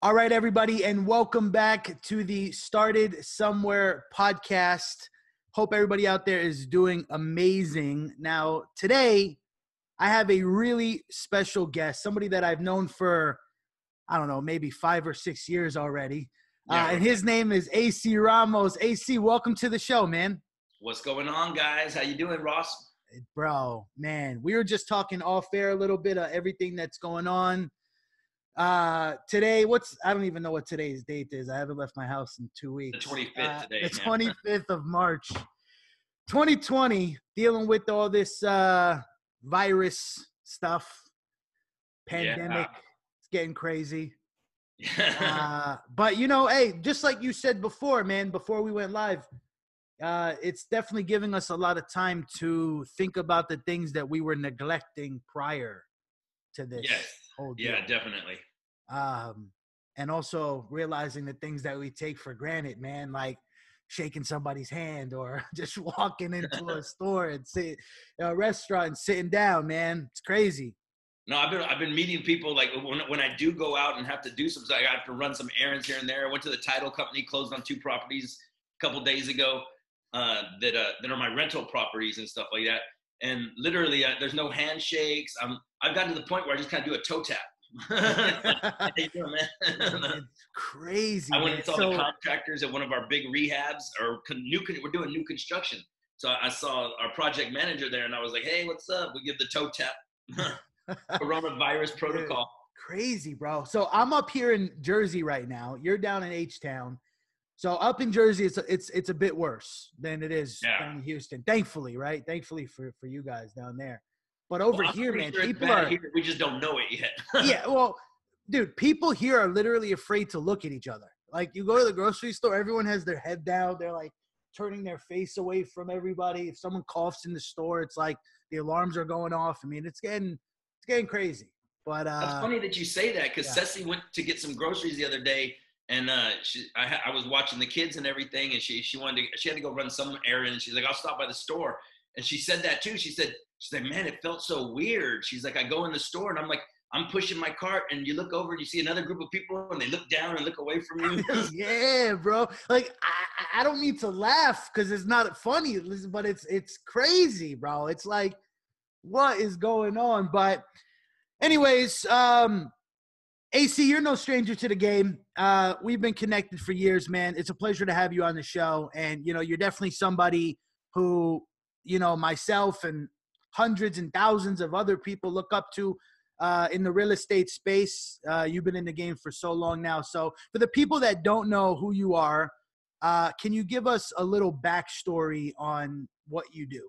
All right, everybody, and welcome back to the Started Somewhere podcast. Hope everybody out there is doing amazing. Now, today, I have a really special guest, somebody that I've known for, I don't know, maybe five or six years already. Uh, and his name is AC Ramos. AC, welcome to the show, man. What's going on, guys? How you doing, Ross? Bro, man, we were just talking off air a little bit of everything that's going on. Uh, today, what's I don't even know what today's date is. I haven't left my house in two weeks. The 25th Uh, today, The yeah. 25th of March, 2020, dealing with all this uh virus stuff, pandemic. It's getting crazy. uh, but you know, hey, just like you said before, man, before we went live, uh, it's definitely giving us a lot of time to think about the things that we were neglecting prior to this yes. whole. Yeah, definitely. Um, and also realizing the things that we take for granted, man, like shaking somebody's hand or just walking into a store and sit a restaurant and sitting down, man. It's crazy. No, I've been I've been meeting people like when when I do go out and have to do some I have to run some errands here and there. I went to the title company, closed on two properties a couple days ago uh, that uh, that are my rental properties and stuff like that. And literally, uh, there's no handshakes. I'm I've gotten to the point where I just kind of do a toe tap. How you doing, man? it's crazy. I went and saw So- the contractors at one of our big rehabs or new. We're doing new construction, so I saw our project manager there, and I was like, "Hey, what's up?" We give the toe tap. Coronavirus protocol. crazy, bro. So I'm up here in Jersey right now. You're down in H Town. So up in Jersey, it's it's it's a bit worse than it is Yeah. down in Houston. Thankfully, right? Thankfully for for you guys down there. But over Well, here, man, sure people are here. We just don't know it yet. yeah. Well, dude, people here are literally afraid to look at each other. Like you go to the grocery store, everyone has their head down. They're like turning their face away from everybody. If someone coughs in the store, it's like the alarms are going off. I mean, it's getting it's getting crazy. But uh, That's funny that you say that because yeah. Ceci went to get some groceries the other day, and uh, she, I, I was watching the kids and everything, and she she wanted to, she had to go run some errand, and she's like, I'll stop by the store, and she said that too. She said she's like, man, it felt so weird. She's like, I go in the store and I'm like, I'm pushing my cart, and you look over and you see another group of people, and they look down and look away from you. yeah, bro. Like I, I- don't need to laugh because it's not funny, but it's it's crazy, bro. It's like, what is going on? But, anyways, um, AC, you're no stranger to the game. Uh, we've been connected for years, man. It's a pleasure to have you on the show, and you know, you're definitely somebody who, you know, myself and hundreds and thousands of other people look up to uh, in the real estate space. Uh, you've been in the game for so long now. So, for the people that don't know who you are, uh, can you give us a little backstory on what you do?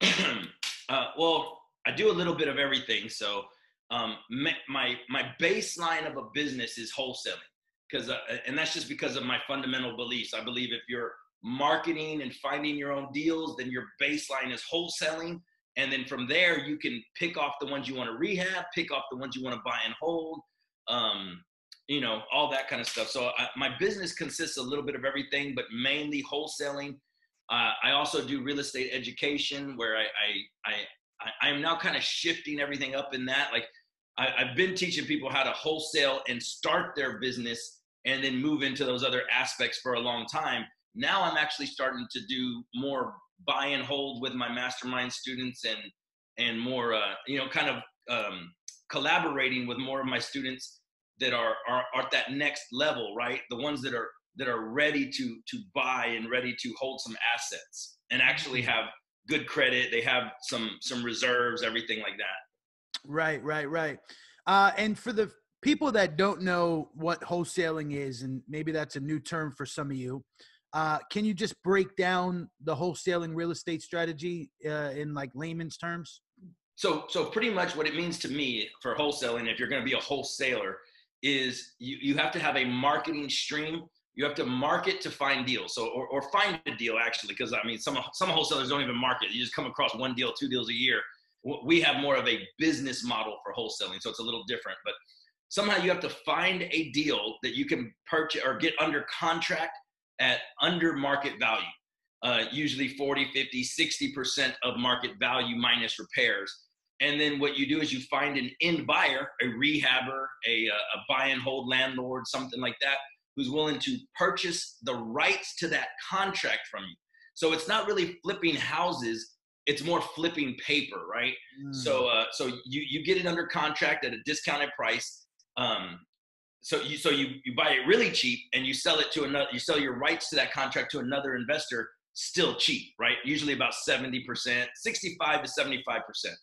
uh, well, I do a little bit of everything. So um, my my baseline of a business is wholesaling, because uh, and that's just because of my fundamental beliefs. I believe if you're marketing and finding your own deals, then your baseline is wholesaling, and then from there you can pick off the ones you want to rehab, pick off the ones you want to buy and hold. Um, you know all that kind of stuff. So I, my business consists a little bit of everything, but mainly wholesaling. Uh, I also do real estate education, where I I I, am now kind of shifting everything up in that. Like I, I've been teaching people how to wholesale and start their business, and then move into those other aspects for a long time. Now I'm actually starting to do more buy and hold with my mastermind students, and and more uh, you know kind of um, collaborating with more of my students that are, are are at that next level, right? The ones that are that are ready to to buy and ready to hold some assets and actually have good credit. They have some some reserves, everything like that. Right, right, right. Uh, and for the people that don't know what wholesaling is, and maybe that's a new term for some of you, uh, can you just break down the wholesaling real estate strategy uh, in like layman's terms? So so pretty much what it means to me for wholesaling, if you're going to be a wholesaler, is you you have to have a marketing stream. You have to market to find deals. So or, or find a deal actually, because I mean some some wholesalers don't even market. You just come across one deal, two deals a year. We have more of a business model for wholesaling, so it's a little different. But somehow you have to find a deal that you can purchase or get under contract at under market value. Uh, usually 40, 50, 60% of market value minus repairs. and then what you do is you find an end buyer, a rehabber, a, a buy and hold landlord, something like that, who's willing to purchase the rights to that contract from you. So it's not really flipping houses; it's more flipping paper, right? Mm. So, uh, so you you get it under contract at a discounted price. Um, so you so you you buy it really cheap and you sell it to another. You sell your rights to that contract to another investor, still cheap, right? Usually about seventy percent, sixty-five to seventy-five percent.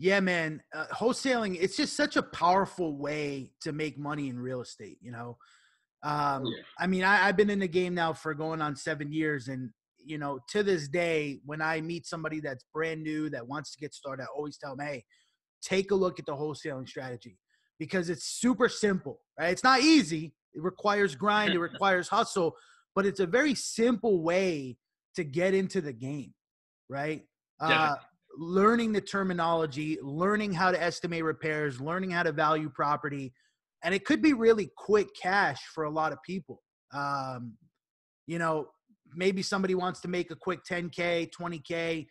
Yeah, man. Uh, wholesaling, it's just such a powerful way to make money in real estate, you know? Um, yeah. I mean, I, I've been in the game now for going on seven years. And, you know, to this day, when I meet somebody that's brand new that wants to get started, I always tell them, hey, take a look at the wholesaling strategy because it's super simple, right? It's not easy. It requires grind, it requires hustle, but it's a very simple way to get into the game, right? Uh, learning the terminology, learning how to estimate repairs, learning how to value property, and it could be really quick cash for a lot of people. Um, you know, maybe somebody wants to make a quick 10k, 20k.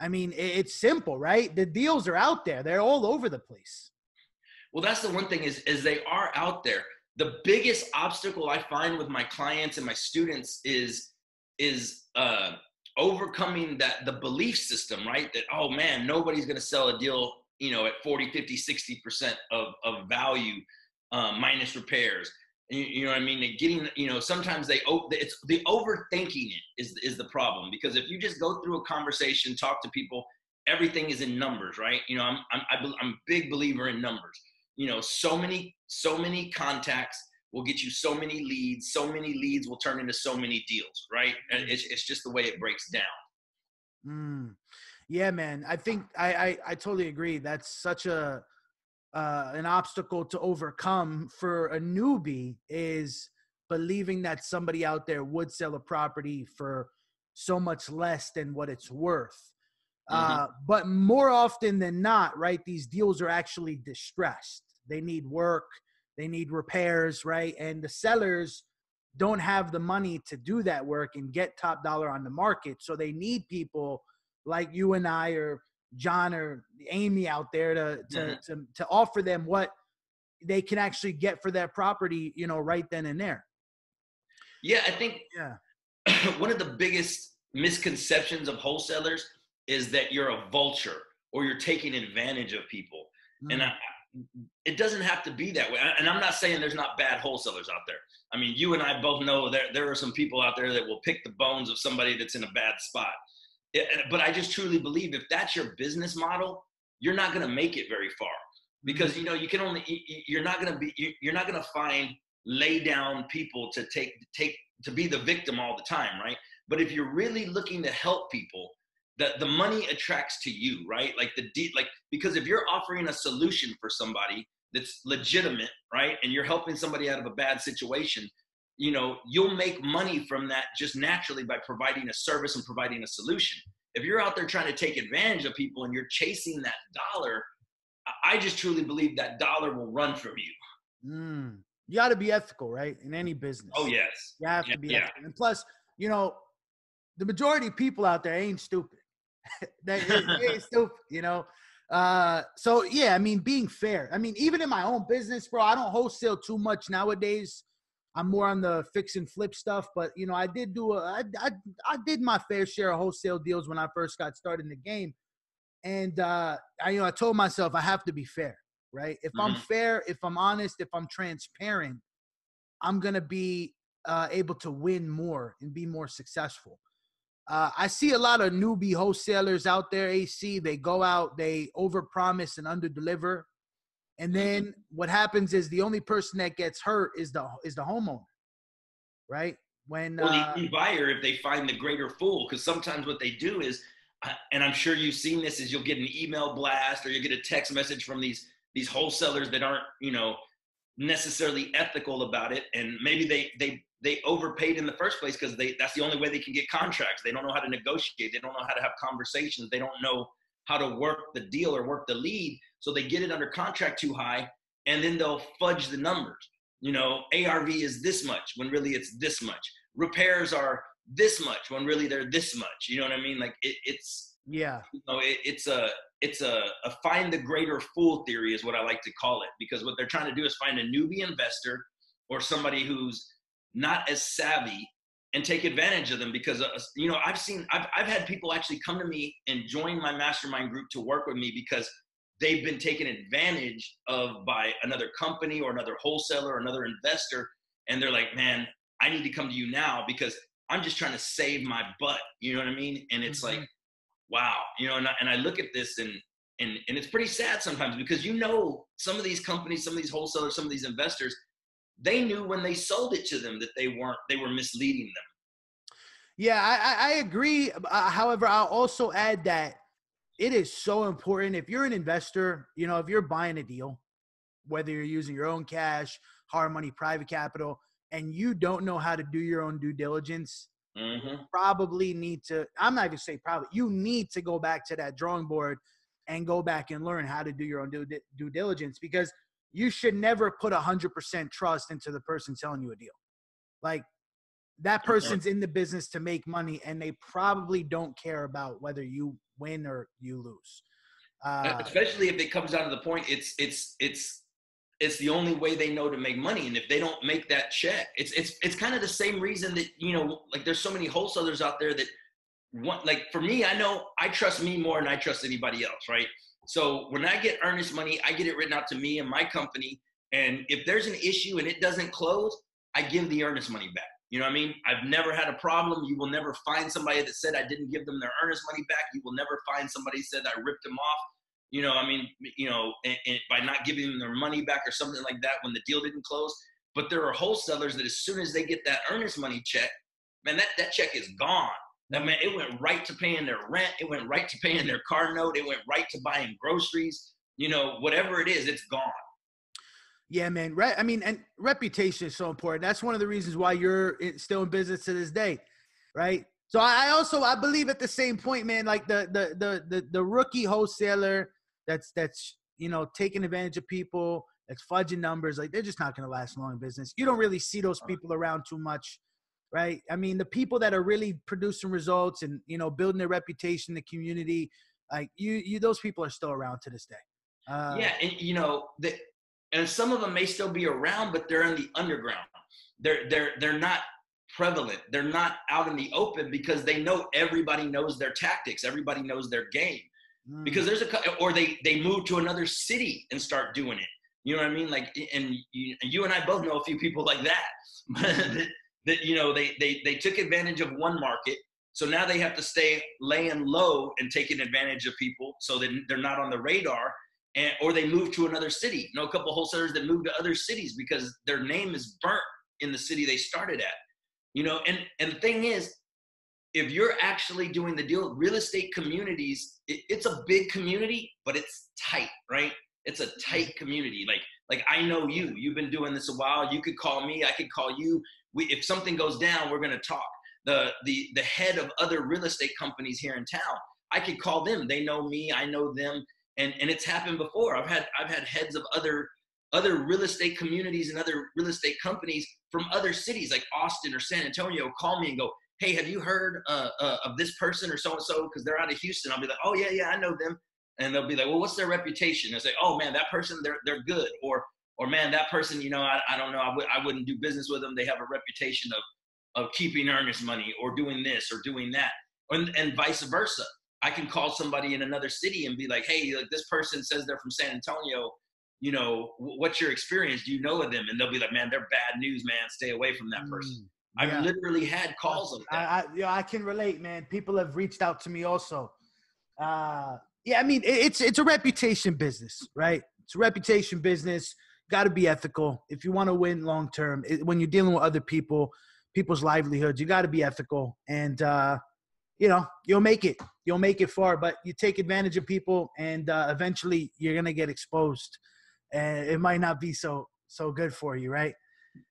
I mean, it's simple, right? The deals are out there; they're all over the place. Well, that's the one thing is is they are out there. The biggest obstacle I find with my clients and my students is is uh, overcoming that the belief system, right? That oh man, nobody's going to sell a deal, you know, at 40, 50, 60 percent of of value um, minus repairs. You, you, know what I mean? And getting, you know, sometimes they it's the overthinking it is is the problem because if you just go through a conversation, talk to people, everything is in numbers, right? You know, I'm I'm I'm a big believer in numbers. You know, so many so many contacts will get you so many leads. So many leads will turn into so many deals, right? And mm. it's, it's just the way it breaks down. Mm. Yeah, man. I think I, I, I totally agree. That's such a uh, an obstacle to overcome for a newbie is believing that somebody out there would sell a property for so much less than what it's worth. Mm-hmm. Uh, but more often than not, right, these deals are actually distressed. They need work they need repairs, right? And the sellers don't have the money to do that work and get top dollar on the market. So they need people like you and I or John or Amy out there to to mm-hmm. to, to offer them what they can actually get for that property, you know, right then and there. Yeah, I think yeah. one of the biggest misconceptions of wholesalers is that you're a vulture or you're taking advantage of people. Mm. And I, it doesn't have to be that way. And I'm not saying there's not bad wholesalers out there. I mean, you and I both know there there are some people out there that will pick the bones of somebody that's in a bad spot. Eh, eh, but I just truly believe if that's your business model, you're not going to make it very far because mm-hmm. you know you can only you're not going to be you're not going to find lay down people to take take to be the victim all the time, right? But if you're really looking to help people the, the money attracts to you, right? Like the de- like because if you're offering a solution for somebody that's legitimate, right, and you're helping somebody out of a bad situation, you know, you'll make money from that just naturally by providing a service and providing a solution. If you're out there trying to take advantage of people and you're chasing that dollar, I just truly believe that dollar will run from you. Mm. You got to be ethical, right? In any business. Oh yes. You have to be yeah. ethical. And plus, you know, the majority of people out there ain't stupid. that is stupid, you know. Uh, so yeah, I mean, being fair. I mean, even in my own business, bro, I don't wholesale too much nowadays. I'm more on the fix and flip stuff, but you know, I did do a, I, I, I did my fair share of wholesale deals when I first got started in the game, and uh, I, you know, I told myself I have to be fair, right? If mm-hmm. I'm fair, if I'm honest, if I'm transparent, I'm gonna be uh, able to win more and be more successful. Uh, I see a lot of newbie wholesalers out there. AC, they go out, they overpromise and underdeliver, and mm-hmm. then what happens is the only person that gets hurt is the is the homeowner, right? When well, uh, the buyer, if they find the greater fool, because sometimes what they do is, uh, and I'm sure you've seen this, is you'll get an email blast or you get a text message from these these wholesalers that aren't, you know, necessarily ethical about it, and maybe they they they overpaid in the first place because they that's the only way they can get contracts. They don't know how to negotiate. They don't know how to have conversations. They don't know how to work the deal or work the lead. So they get it under contract too high, and then they'll fudge the numbers. You know, ARV is this much when really it's this much. Repairs are this much when really they're this much. You know what I mean? Like it, it's Yeah. You know, it, it's a it's a, a find the greater fool theory is what I like to call it because what they're trying to do is find a newbie investor or somebody who's not as savvy and take advantage of them because uh, you know I've seen I've, I've had people actually come to me and join my mastermind group to work with me because they've been taken advantage of by another company or another wholesaler or another investor. And they're like man I need to come to you now because I'm just trying to save my butt. You know what I mean? And it's mm-hmm. like wow. You know and I, and I look at this and and and it's pretty sad sometimes because you know some of these companies some of these wholesalers some of these investors they knew when they sold it to them that they weren't they were misleading them yeah i i agree uh, however i'll also add that it is so important if you're an investor you know if you're buying a deal whether you're using your own cash hard money private capital and you don't know how to do your own due diligence mm-hmm. probably need to i'm not even say probably you need to go back to that drawing board and go back and learn how to do your own due, due diligence because you should never put 100% trust into the person selling you a deal. Like that person's in the business to make money and they probably don't care about whether you win or you lose. Uh, Especially if it comes down to the point it's it's it's it's the only way they know to make money and if they don't make that check it's it's it's kind of the same reason that you know like there's so many wholesalers out there that want like for me I know I trust me more than I trust anybody else right so when I get earnest money, I get it written out to me and my company. And if there's an issue and it doesn't close, I give the earnest money back. You know what I mean? I've never had a problem. You will never find somebody that said I didn't give them their earnest money back. You will never find somebody said I ripped them off. You know, I mean, you know, and, and by not giving them their money back or something like that when the deal didn't close. But there are wholesalers that as soon as they get that earnest money check, man, that, that check is gone. That man, it went right to paying their rent. It went right to paying their car note. It went right to buying groceries. You know, whatever it is, it's gone. Yeah, man. Re- I mean, and reputation is so important. That's one of the reasons why you're still in business to this day, right? So I also I believe at the same point, man. Like the the the the, the rookie wholesaler that's that's you know taking advantage of people, that's fudging numbers. Like they're just not going to last long in business. You don't really see those people around too much right? I mean, the people that are really producing results and you know building their reputation, the community, like you, you those people are still around to this day. Uh, yeah, and you know, the, and some of them may still be around, but they're in the underground. They're they're they're not prevalent. They're not out in the open because they know everybody knows their tactics. Everybody knows their game. Mm. Because there's a or they they move to another city and start doing it. You know what I mean? Like, and you, you and I both know a few people like that. that you know they they they took advantage of one market. So now they have to stay laying low and taking advantage of people so that they're not on the radar and or they move to another city. You know a couple wholesalers that move to other cities because their name is burnt in the city they started at. You know and and the thing is if you're actually doing the deal real estate communities it, it's a big community but it's tight right? It's a tight community. Like like i know you. You've been doing this a while. You could call me. I could call you we, if something goes down, we're going to talk. The, the, the head of other real estate companies here in town, I could call them. They know me. I know them. And, and it's happened before. I've had, I've had heads of other, other real estate communities and other real estate companies from other cities like Austin or San Antonio call me and go, Hey, have you heard uh, uh, of this person or so and so? Because they're out of Houston. I'll be like, Oh yeah, yeah, I know them. And they'll be like, Well, what's their reputation? I say, Oh man, that person, they're they're good. Or or man, that person, you know, I, I don't know, I w- I wouldn't do business with them. They have a reputation of, of keeping earnest money or doing this or doing that, and, and vice versa. I can call somebody in another city and be like, hey, like this person says they're from San Antonio. You know, what's your experience? Do you know of them? And they'll be like, man, they're bad news, man. Stay away from that person. Mm, yeah. I've literally had calls of that. I, I, yeah, I can relate, man. People have reached out to me also. Uh, yeah, I mean, it's it's a reputation business, right? It's a reputation business got to be ethical if you want to win long term. When you're dealing with other people, people's livelihoods, you got to be ethical, and uh, you know you'll make it. You'll make it far, but you take advantage of people, and uh, eventually you're gonna get exposed, and it might not be so so good for you, right?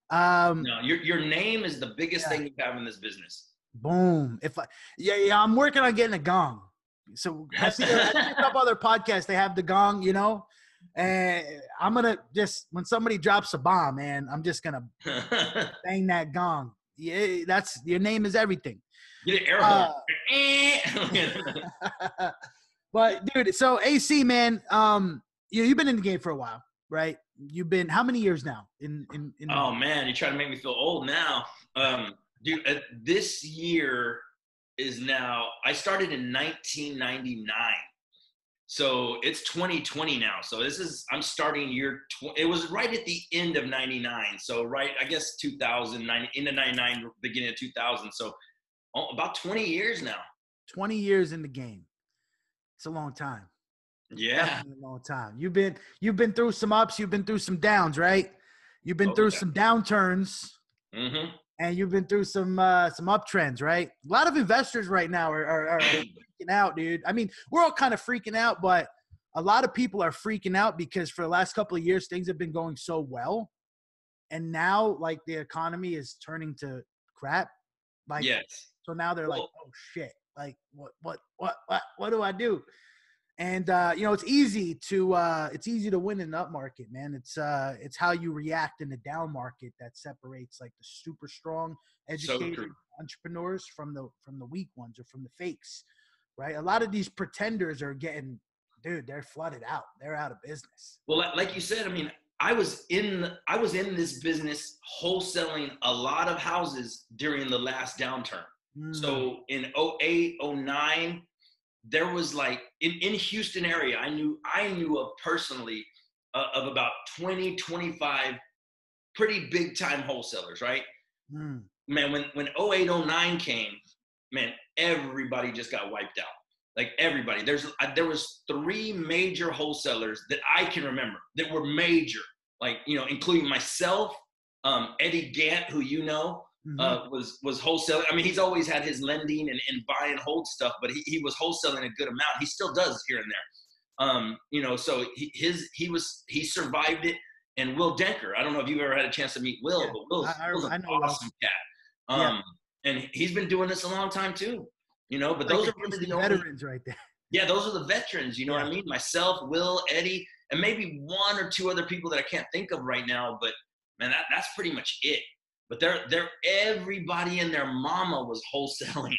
Um, no, your your name is the biggest yeah. thing you have in this business. Boom! If I, yeah, yeah, I'm working on getting a gong. So I see, I see a couple other podcasts. They have the gong, you know. And I'm gonna just when somebody drops a bomb, man, I'm just gonna bang that gong. yeah, that's your name is everything. Get an air Uh, but dude, so AC man, um, you you've been in the game for a while, right? You've been how many years now in in? in oh man, you're trying to make me feel old now. Um, dude, uh, this year is now. I started in 1999, so it's 2020 now. So this is I'm starting year. Tw- it was right at the end of '99. So right, I guess 2009, into '99, beginning of 2000. So oh, about 20 years now. 20 years in the game. It's a long time. Yeah. Definitely a long time. You've been you've been through some ups, you've been through some downs, right? You've been Oh, through yeah. some downturns Mm-hmm. And you've been through some uh some uptrends, right? A lot of investors right now are, are, are freaking out, dude. I mean, we're all kind of freaking out, but a lot of people are freaking out because for the last couple of years things have been going so well. And now like the economy is turning to crap. Like Yes. so now they're like, oh shit, like what what what what what do I do? And uh, you know, it's easy to uh, it's easy to win in the up market, man. It's uh, it's how you react in the down market that separates like the super strong educated true. entrepreneurs from the from the weak ones or from the fakes, right? A lot of these pretenders are getting, dude, they're flooded out. They're out of business. Well, like you said, I mean, I was in I was in this business wholesaling a lot of houses during the last downturn. Mm, So in 08, 09, there was like in, in Houston area, I knew I knew of personally uh, of about 20, 25 pretty big time wholesalers, right? mm, Man, when when 08, 09 came, man, everybody just got wiped out. Like everybody. There's uh, there was three major wholesalers that I can remember that were major. Like, you know, including myself, um, Eddie Gant, who you know, mhm. uh, was was wholesaling. I mean, he's always had his lending and, and buy and hold stuff, but he, he was wholesaling a good amount. He still does here and there. Um, you know, so he, his he was he survived it. And Will Denker, I don't know if you've ever had a chance to meet Will, Yeah, but Will's, I- I- Will's an awesome cat. Yeah. Um, and he's been doing this a long time too. You know, but Like those are really the only veterans right there. yeah, those are the veterans. You know what I mean? Myself, Will, Eddie, and maybe one or two other people that I can't think of right now. But man, that, that's pretty much it. But they're they're everybody and their mama was wholesaling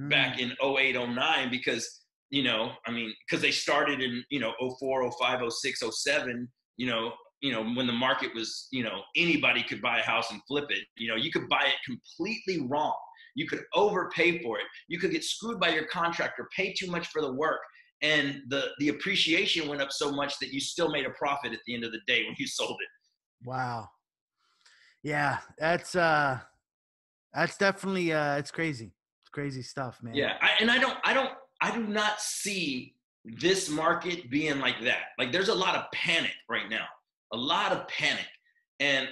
Mm. back in 08, 09 because you know, I mean, because they started in you know 04, 05, 06, 07. You know, you know when the market was you know anybody could buy a house and flip it. You know, you could buy it completely wrong. You could overpay for it. You could get screwed by your contractor, pay too much for the work, and the the appreciation went up so much that you still made a profit at the end of the day when you sold it. Wow. Yeah, that's uh that's definitely uh it's crazy. It's crazy stuff, man. Yeah, I, and I don't, I don't, I do not see this market being like that. Like, there's a lot of panic right now, a lot of panic, and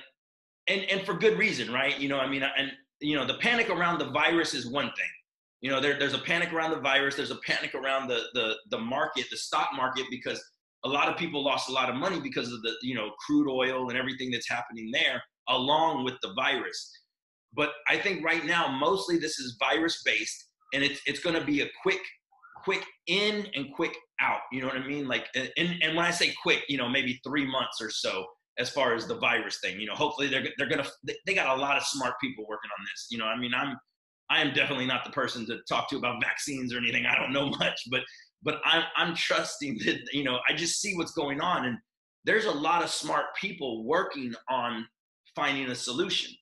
and and for good reason, right? You know, I mean, and you know, the panic around the virus is one thing. You know, there, there's a panic around the virus. There's a panic around the the the market, the stock market, because a lot of people lost a lot of money because of the you know crude oil and everything that's happening there, along with the virus. But I think right now, mostly this is virus based, and it's it's going to be a quick, quick in and quick out. You know what I mean? Like, and and when I say quick, you know, maybe three months or so, as far as the virus thing. You know, hopefully they're they're gonna they got a lot of smart people working on this. You know, I mean, I'm I am definitely not the person to talk to about vaccines or anything. I don't know much, but but I'm I'm trusting that you know I just see what's going on, and there's a lot of smart people working on finding a solution.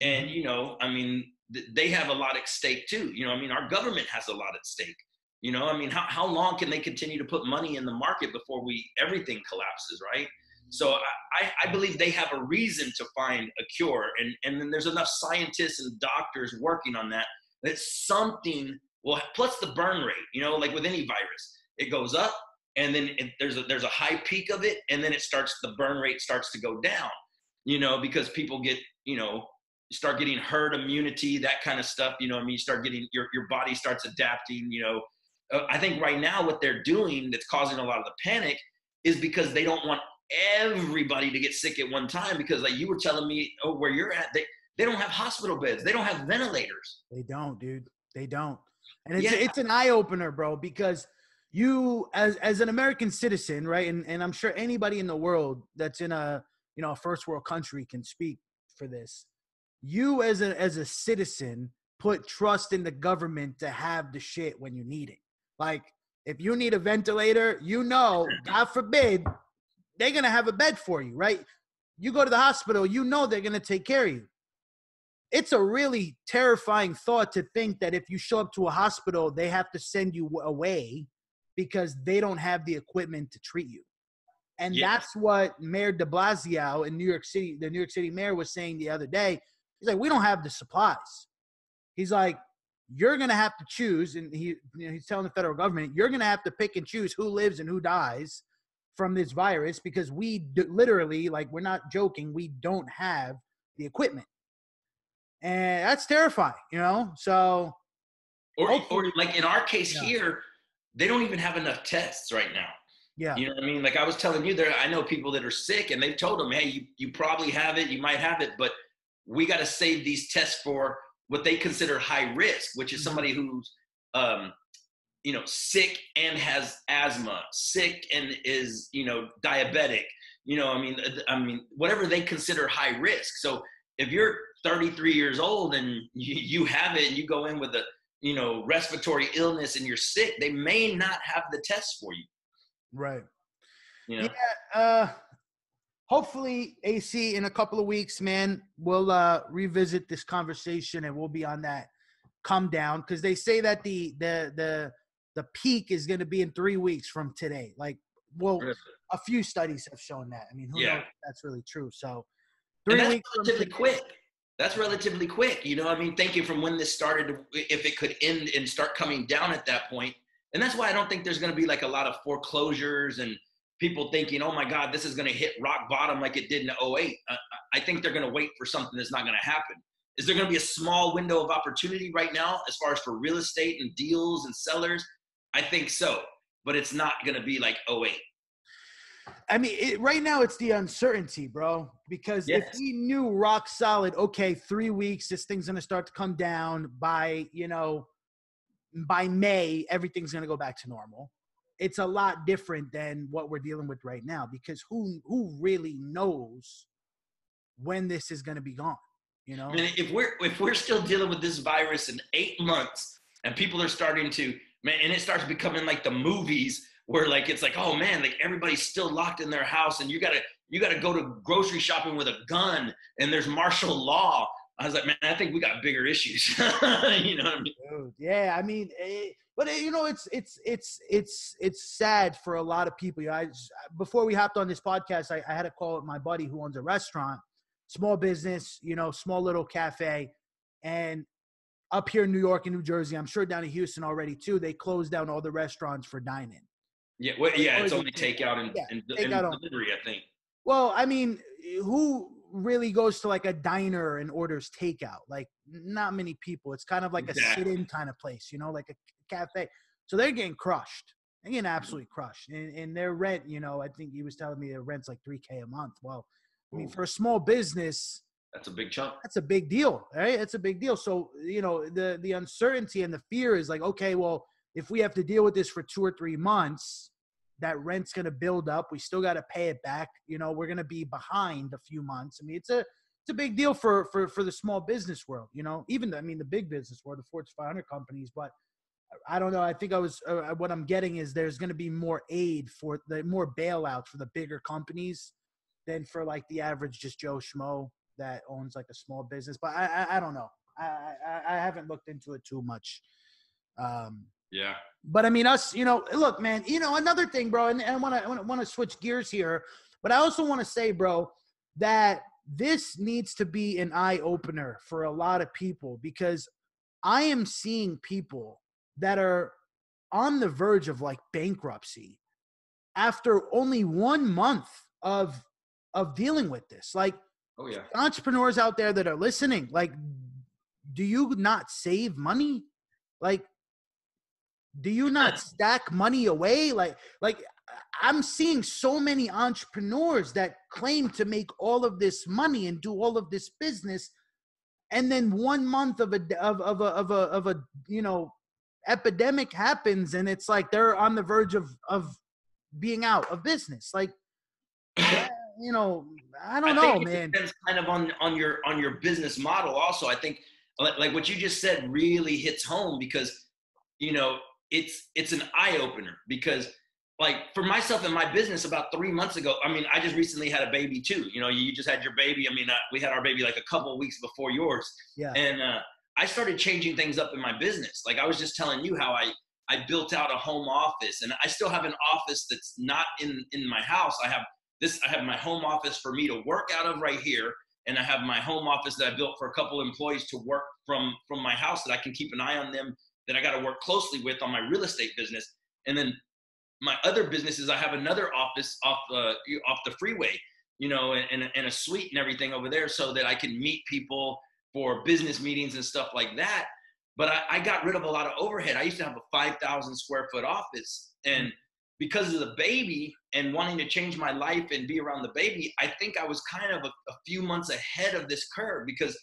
And mm-hmm. you know, I mean, th- they have a lot at stake too. You know, I mean, our government has a lot at stake. You know, I mean, how how long can they continue to put money in the market before we everything collapses, right? So I, I- believe they have a reason to find a cure, and and then there's enough scientists and doctors working on that that something well plus the burn rate you know like with any virus it goes up and then it, there's a there's a high peak of it and then it starts the burn rate starts to go down you know because people get you know start getting herd immunity that kind of stuff you know i mean you start getting your, your body starts adapting you know uh, i think right now what they're doing that's causing a lot of the panic is because they don't want everybody to get sick at one time because like you were telling me oh where you're at they they don't have hospital beds they don't have ventilators They don't, dude. They don't. And it's Yeah. it's an eye opener, bro, because you as as an American citizen, right? And and I'm sure anybody in the world that's in a you know a first world country can speak for this. you as a as a citizen put trust in the government to have the shit when you need it. Like if you need a ventilator, you know, God forbid, they're gonna have a bed for you, right? You go to the hospital, you know they're gonna take care of you. It's a really terrifying thought to think that if you show up to a hospital, they have to send you away because they don't have the equipment to treat you. And Yeah. that's what Mayor de Blasio in New York City, the New York City mayor was saying the other day. He's like, we don't have the supplies. He's like, you're going to have to choose. And he, you know, he's telling the federal government, you're going to have to pick and choose who lives and who dies from this virus because we d- literally, like, we're not joking, we don't have the equipment. And that's terrifying, you know? So, Or, or like in our case Yeah. here, they don't even have enough tests right now. Yeah. You know what I mean? Like I was telling you there, I know people that are sick and they've told them, hey, you, you probably have it, you might have it, but we got to save these tests for what they consider high risk, which is Mhm. somebody who's, um, you know, sick and has asthma, sick and is, you know, diabetic. You know, I mean, I mean, whatever they consider high risk. So if you're 33 years old and you, you have it and you go in with a, you know, respiratory illness and you're sick, they may not have the tests for you. Right. You know? Yeah. Uh, hopefully, AC in a couple of weeks, man, we'll uh, revisit this conversation and we'll be on that come down because they say that the the the the peak is going to be in three weeks from today. Like, well, Really. a few studies have shown that. I mean, who Yeah. knows if that's really true? So, And three that's weeks relatively quick. That's relatively quick. You know, I mean, thinking from when this started, if it could end and start coming down at that point. And that's why I don't think there's going to be like a lot of foreclosures and people thinking, oh my God, this is going to hit rock bottom like it did in 08. Uh, I, I think they're going to wait for something that's not going to happen. Is there going to be a small window of opportunity right now as far as for real estate and deals and sellers? I think so, but it's not going to be like 08. I mean, it, right now it's the uncertainty, bro. Because if we knew rock solid, okay, three weeks, this thing's gonna start to come down by, you know, by May, everything's gonna go back to normal. It's a lot different than what we're dealing with right now because who who really knows when this is gonna be gone? You know? I mean, if we're if we're still dealing with this virus in eight months, and people are starting to man, and it starts becoming like the movies where like it's like, oh man, like everybody's still locked in their house, and you gotta you gotta go to grocery shopping with a gun, and there's martial law. I was like, man, I think we got bigger issues. you know what I mean? Dude, yeah, I mean, eh, but eh, you know, it's it's it's it's it's sad for a lot of people. You know, I before we hopped on this podcast, I, I had a call with my buddy who owns a restaurant, small business, you know, small little cafe, and up here in New York and New Jersey, I'm sure down in Houston already too. They closed down all the restaurants for dining. Yeah, well, yeah, it's only takeout and, yeah, and, and delivery, I think. Well, I mean, who really goes to like a diner and orders takeout? Like, not many people. It's kind of like Exactly. a sit-in kind of place, you know, like a cafe. So they're getting crushed. They're getting mm-hmm. absolutely crushed. And, and their rent, you know, I think he was telling me their rent's like three k a month. Well, I mean, Ooh. for a small business, That's a big chunk. that's a big deal, right? That's a big deal. So you know, the the uncertainty and the fear is like, okay, well, if we have to deal with this for two or three months, that rent's going to build up. We still got to pay it back. You know, we're going to be behind a few months. I mean, it's a it's a big deal for for for the small business world. You know, even the, I mean the big business world, the Fortune 500 companies. But I don't know. I think I was uh, what I'm getting is there's going to be more aid for the more bailouts for the bigger companies than for like the average just Joe Schmo that owns like a small business. But I I, I don't know. I, I I haven't looked into it too much. Um, Yeah. but I mean, us, you know, look, man, you know, another thing, bro, and, and I want to want to switch gears here, but I also want to say, bro, that this needs to be an eye opener for a lot of people because I am seeing people that are on the verge of like bankruptcy after only one month of of dealing with this. Like Oh yeah. entrepreneurs out there that are listening, like, do you not save money? Like, do you not stack money away? Like, like I'm seeing so many entrepreneurs that claim to make all of this money and do all of this business, and then one month of a of of a of a of a you know epidemic happens, and it's like they're on the verge of of being out of business. Like, you know, I don't I know, man. depends kind of on on your on your business model. Also, I think like, like what you just said really hits home because you know it's it's an eye opener because like for myself and my business about three months ago i mean i just recently had a baby too. You know you just had your baby. I mean uh, we had our baby like a couple weeks before yours. Yeah. And uh, i started changing things up in my business. Like i was just telling you how i i built out a home office and i still have an office that's not in in my house. I have this i have my home office for me to work out of right here. And i have my home office that i built for a couple employees to work from from my house that i can keep an eye on them that i got to work closely with on my real estate business and then my other businesses, I have another office off the off the freeway, you know, and, and, a suite and everything over there, so that I can meet people for business meetings and stuff like that. But I, I got rid of a lot of overhead. I used to have a five thousand square foot office, and mm. because of the baby and wanting to change my life and be around the baby, I think I was kind of a, a few months ahead of this curve because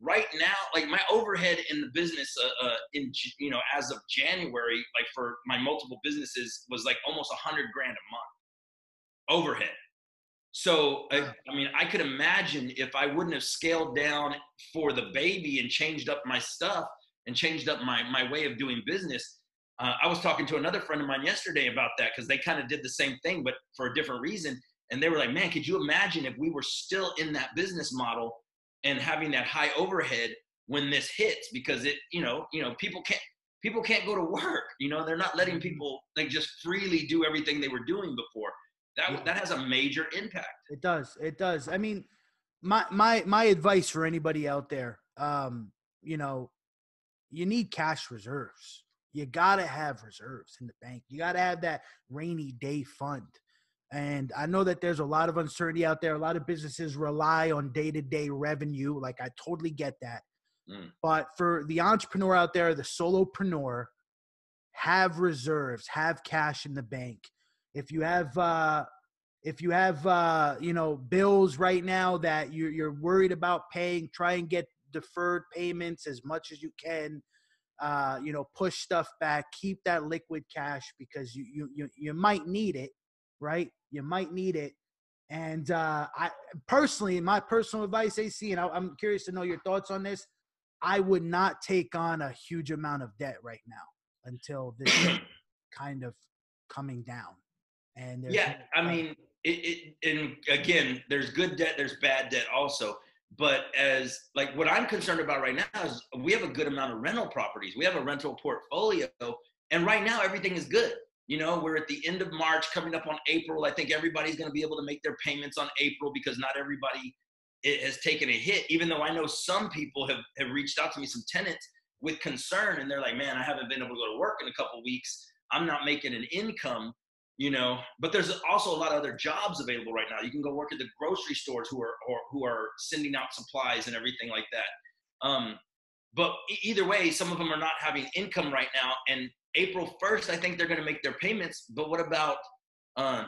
right now, like my overhead in the business, uh, uh, in you know, as of January, like for my multiple businesses, was like almost a hundred grand a month overhead. So I, I, mean, I could imagine if I wouldn't have scaled down for the baby and changed up my stuff and changed up my my way of doing business. Uh, I was talking to another friend of mine yesterday about that because they kind of did the same thing, but for a different reason. And they were like, "Man, could you imagine if we were still in that business model and having that high overhead when this hits because it you know you know people can't people can't go to work you know they're not letting mm-hmm. people like just freely do everything they were doing before. That yeah. that has a major impact. It does it does. I mean my my my advice for anybody out there um you know you need cash reserves. You got to have reserves in the bank. You got to have that rainy day fund and I know that there's a lot of uncertainty out there. A lot of businesses rely on day to day revenue. Like, I totally get that. Mm. But for the entrepreneur out there, the solopreneur, have reserves, have cash in the bank. If you have, uh, if you have, uh, you know, bills right now that you're, you're worried about paying, try and get deferred payments as much as you can. Uh, you know, push stuff back, keep that liquid cash because you, you, you, you might need it right? You might need it. And uh, I personally, my personal advice, AC, and I, I'm curious to know your thoughts on this. I would not take on a huge amount of debt right now until this kind of coming down. And yeah, I mean, it, it, and again, there's good debt, there's bad debt also. But as like what I'm concerned about right now is we have a good amount of rental properties. We have a rental portfolio, and right now everything is good. You know, we're at the end of March, coming up on April. I think everybody's going to be able to make their payments on April because not everybody has taken a hit. Even though I know some people have, have reached out to me, some tenants with concern, and they're like, man, I haven't been able to go to work in a couple weeks. I'm not making an income, you know. But there's also a lot of other jobs available right now. You can go work at the grocery stores who are or, who are sending out supplies and everything like that. Um, but either way, some of them are not having income right now, and April 1st, I think they're going to make their payments. But what about uh,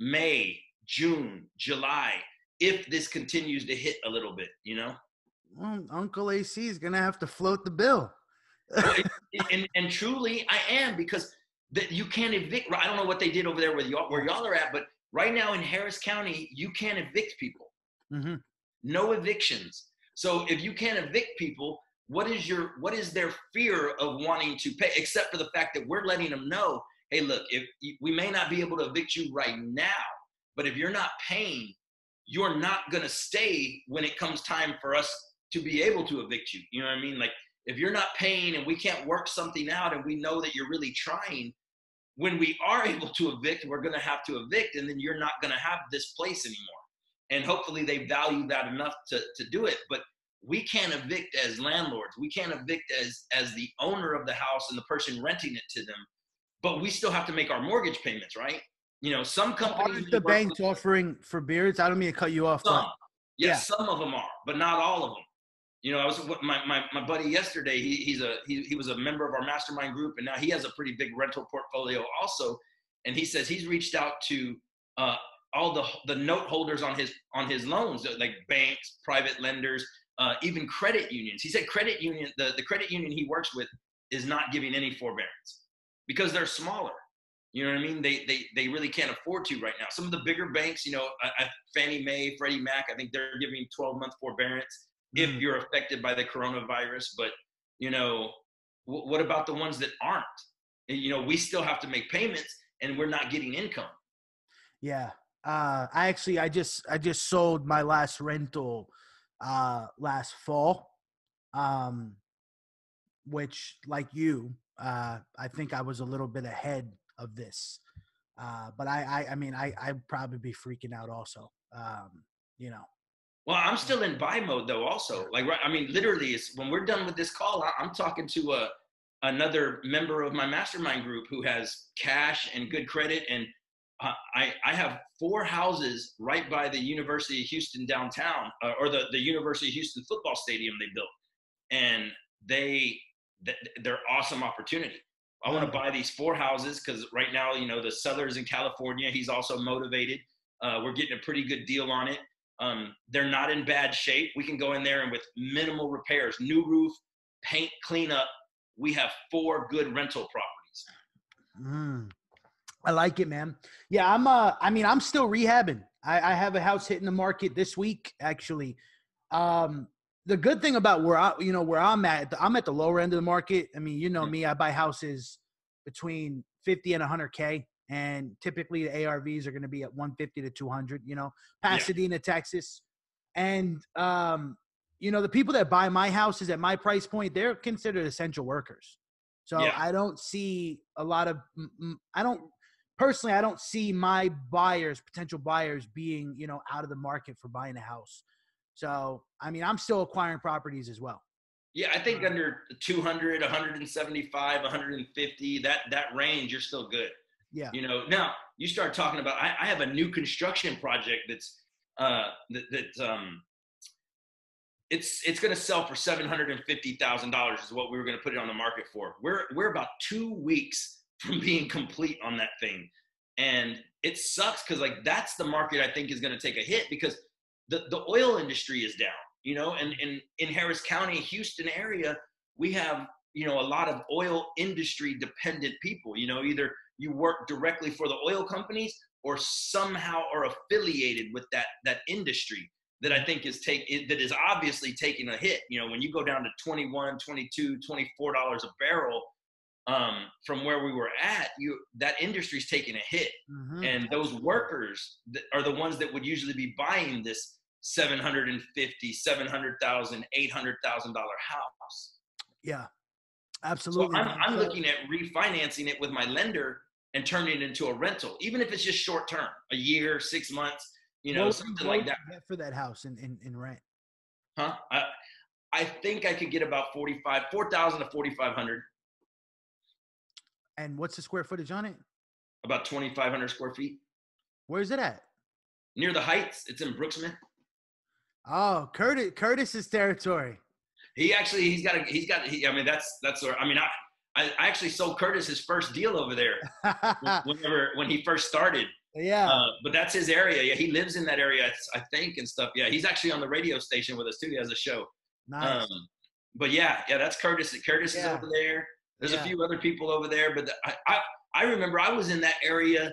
May, June, July? If this continues to hit a little bit, you know? Well, Uncle AC is going to have to float the bill. and, and truly, I am because that you can't evict. I don't know what they did over there where y'all, where y'all are at, but right now in Harris County, you can't evict people. Mm-hmm. No evictions. So if you can't evict people, what is your what is their fear of wanting to pay except for the fact that we're letting them know hey look if we may not be able to evict you right now but if you're not paying you're not going to stay when it comes time for us to be able to evict you. You know what i mean? Like if you're not paying and we can't work something out and we know that you're really trying when we are able to evict we're going to have to evict and then you're not going to have this place anymore. And hopefully they value that enough to, to do it. But we can't evict as landlords. We can't evict as as the owner of the house and the person renting it to them. But we still have to make our mortgage payments, right? You know, some companies. Are the banks with, offering forbearance? I don't mean to cut you off. Some, yes, yeah. some of them are, but not all of them. You know, I was my, my, my buddy yesterday. He, he's a he, he was a member of our mastermind group, and now he has a pretty big rental portfolio also. And he says he's reached out to uh, all the the note holders on his on his loans, like banks, private lenders, uh, even credit unions. He said credit union, the, the credit union he works with is not giving any forbearance because they're smaller. You know what I mean? They they they really can't afford to right now. Some of the bigger banks, you know, uh, Fannie Mae, Freddie Mac, I think they're giving 12 month forbearance mm. if you're affected by the coronavirus. But you know, w- what about the ones that aren't? And, you know, we still have to make payments, and we're not getting income. Yeah, uh, I actually I just I just sold my last rental uh, last fall, um, which like you, uh, I think I was a little bit ahead of this. Uh, but I, I, I mean, I, I'd probably be freaking out also. Um, you know. Well, I'm still in buy mode though. Also, like, right, I mean, literally, it's when we're done with this call, I, I'm talking to a another member of my mastermind group who has cash and good credit, and uh, I I have four houses right by the University of Houston downtown, uh, or the the University of Houston football stadium they built, and they they're awesome opportunity. I want to buy these four houses because right now, you know, the sellers in California, he's also motivated. Uh, we're getting a pretty good deal on it. Um, they're not in bad shape. We can go in there and with minimal repairs, new roof, paint, cleanup, we have four good rental properties. Mm, I like it, man. Yeah, I'm. Uh, I mean, I'm still rehabbing. I, I have a house hitting the market this week, actually. Um, the good thing about where I, you know, where I'm at, I'm at the lower end of the market. I mean, you know me, I buy houses between 50 and 100k, and typically the ARVs are going to be at 150 to 200. You know, Pasadena, yeah. Texas, and um, you know, the people that buy my houses at my price point, they're considered essential workers. So yeah. I don't see a lot of, I don't personally, I don't see my buyers, potential buyers, being you know out of the market for buying a house. So, I mean, I'm still acquiring properties as well. Yeah, I think under 200, 175, 150, that that range, you're still good. Yeah. You know, now you start talking about. I, I have a new construction project that's uh that, that um it's it's going to sell for seven hundred and fifty thousand dollars is what we were going to put it on the market for. We're we're about two weeks from being complete on that thing, and it sucks because like that's the market I think is going to take a hit because the, the oil industry is down, you know, and, and in Harris County, Houston area, we have, you know, a lot of oil industry dependent people, you know, either you work directly for the oil companies or somehow are affiliated with that, that industry that I think is take that is obviously taking a hit. You know, when you go down to 21, 22, 24 dollars a barrel um, from where we were at, you that industry's taking a hit, mm-hmm. and those workers are the ones that would usually be buying this 750 700,000 800,000 dollar house. Yeah. Absolutely. So I'm, I'm looking at refinancing it with my lender and turning it into a rental, even if it's just short term, a year, six months, you know, what something like that. for that house in, in, in rent? Huh? I, I think I could get about 45, 4,000 to 4,500. And what's the square footage on it? About 2,500 square feet. Where is it at? Near the Heights. It's in Brooke Smith. Oh, Curtis, Curtis's territory. He actually, he's got a, he's got, he, I mean, that's, that's, I mean, I, I actually sold Curtis his first deal over there whenever, when he first started. Yeah. Uh, but that's his area. Yeah. He lives in that area, I think, and stuff. Yeah. He's actually on the radio station with us too. He has a show. Nice. Um, but yeah, yeah, that's Curtis. Curtis yeah. is over there. There's yeah. a few other people over there, but the, I, I, I remember I was in that area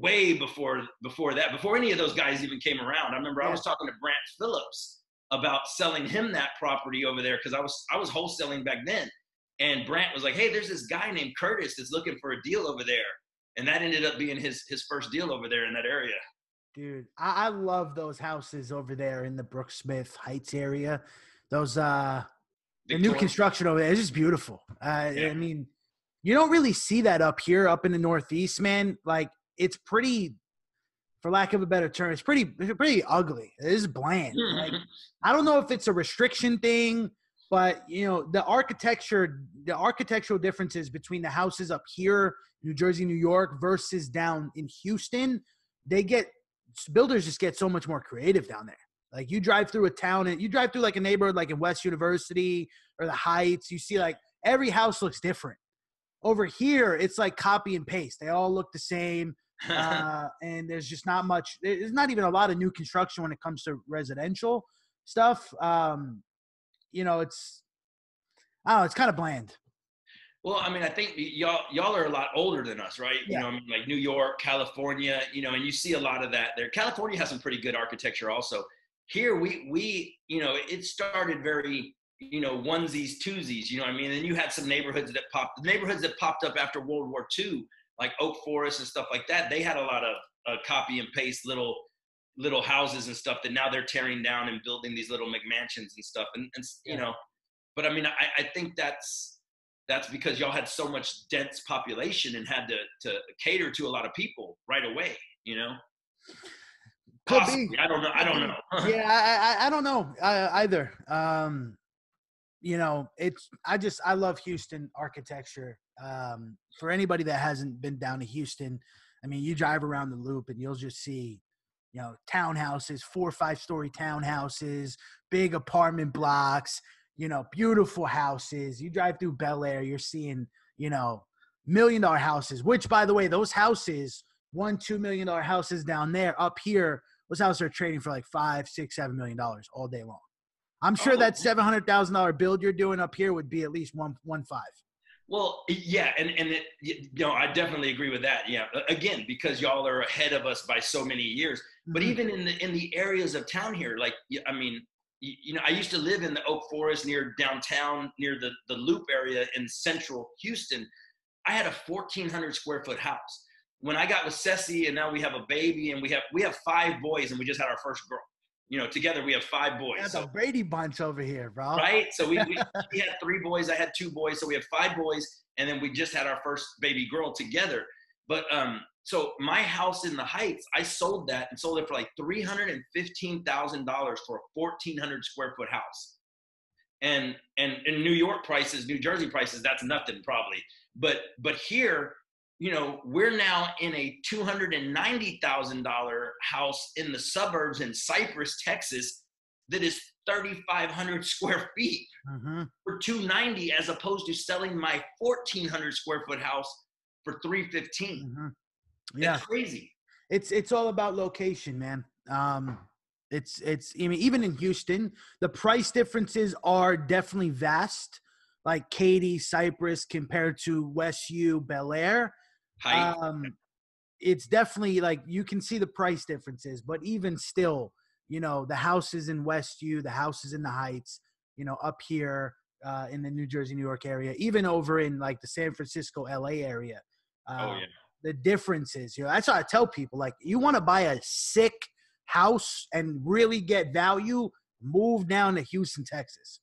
way before before that, before any of those guys even came around. I remember yeah. I was talking to Brant Phillips about selling him that property over there because I was I was wholesaling back then. And Brant was like, "Hey, there's this guy named Curtis that's looking for a deal over there," and that ended up being his his first deal over there in that area. Dude, I, I love those houses over there in the Brooke Smith Heights area. Those uh the new construction over there is just beautiful. Uh, yeah. I mean, you don't really see that up here, up in the Northeast, man. Like it's pretty, for lack of a better term, it's pretty, it's pretty ugly. It is bland. like, I don't know if it's a restriction thing, but you know, the architecture, the architectural differences between the houses up here, New Jersey, New York, versus down in Houston, they get builders just get so much more creative down there. Like you drive through a town and you drive through like a neighborhood like in West University or the Heights, you see like every house looks different. Over here, it's like copy and paste. They all look the same. uh, and there's just not much. There's not even a lot of new construction when it comes to residential stuff. Um, you know, it's I don't know, it's kind of bland. Well, I mean, I think y'all y'all are a lot older than us, right? Yeah. You know, I mean, like New York, California, you know, and you see a lot of that there. California has some pretty good architecture also. Here we we, you know, it started very, you know, onesies, twosies, you know what I mean? And you had some neighborhoods that popped the neighborhoods that popped up after World War II, like Oak Forest and stuff like that. They had a lot of uh, copy and paste little little houses and stuff that now they're tearing down and building these little McMansions and stuff. And, and you know, but I mean, I, I think that's that's because y'all had so much dense population and had to to cater to a lot of people right away. You know. Could Possibly. be. I don't know. I don't know. yeah, I, I, I don't know uh, either. Um, you know, it's I just I love Houston architecture. Um, for anybody that hasn't been down to Houston, I mean, you drive around the loop and you'll just see, you know, townhouses, four or five story townhouses, big apartment blocks, you know, beautiful houses. You drive through Bellaire, you're seeing, you know, million dollar houses, which by the way, those houses, one, two million dollar houses down there, up here, those houses are trading for like five, six, seven million dollars all day long. I'm sure Oh. that seven hundred thousand dollar build you're doing up here would be at least one one five. Well, yeah, and and it, you know, I definitely agree with that. Yeah, again, because y'all are ahead of us by so many years. But Mhm. even in the in the areas of town here, like I mean, you, you know, I used to live in the Oak Forest near downtown, near the the Loop area in central Houston. I had a 1,400 square foot house. When I got with Ceci, and now we have a baby, and we have we have five boys, and we just had our first girl. You know, together we have five boys. That's So- a Brady bunch over here, bro. right? So we, we, we had three boys. I had two boys. So we have five boys. And then we just had our first baby girl together. But um, so my house in the Heights, I sold that and sold it for like $315,000 for a 1,400 square foot house. And, and in New York prices, New Jersey prices, that's nothing probably. But, but here, you know, we're now in a $290,000 house in the suburbs in Cypress, Texas, that is 3,500 square feet hmm for 290 as opposed to selling my 1,400 square foot house for 315. hmm Yeah, That's crazy. it's it's all about location, man. Um, it's it's I mean even in Houston, the price differences are definitely vast. Like Katy, Cypress compared to West U, Bellaire. Height. Um, it's definitely like you can see the price differences, but even still, you know, the houses in West U, the houses in the Heights, you know, up here uh, in the New Jersey, New York area, even over in like the San Francisco, LA area. oh, uh, yeah. the differences. You know, that's what I tell people. Like, you want to buy a sick house and really get value, move down to Houston, Texas.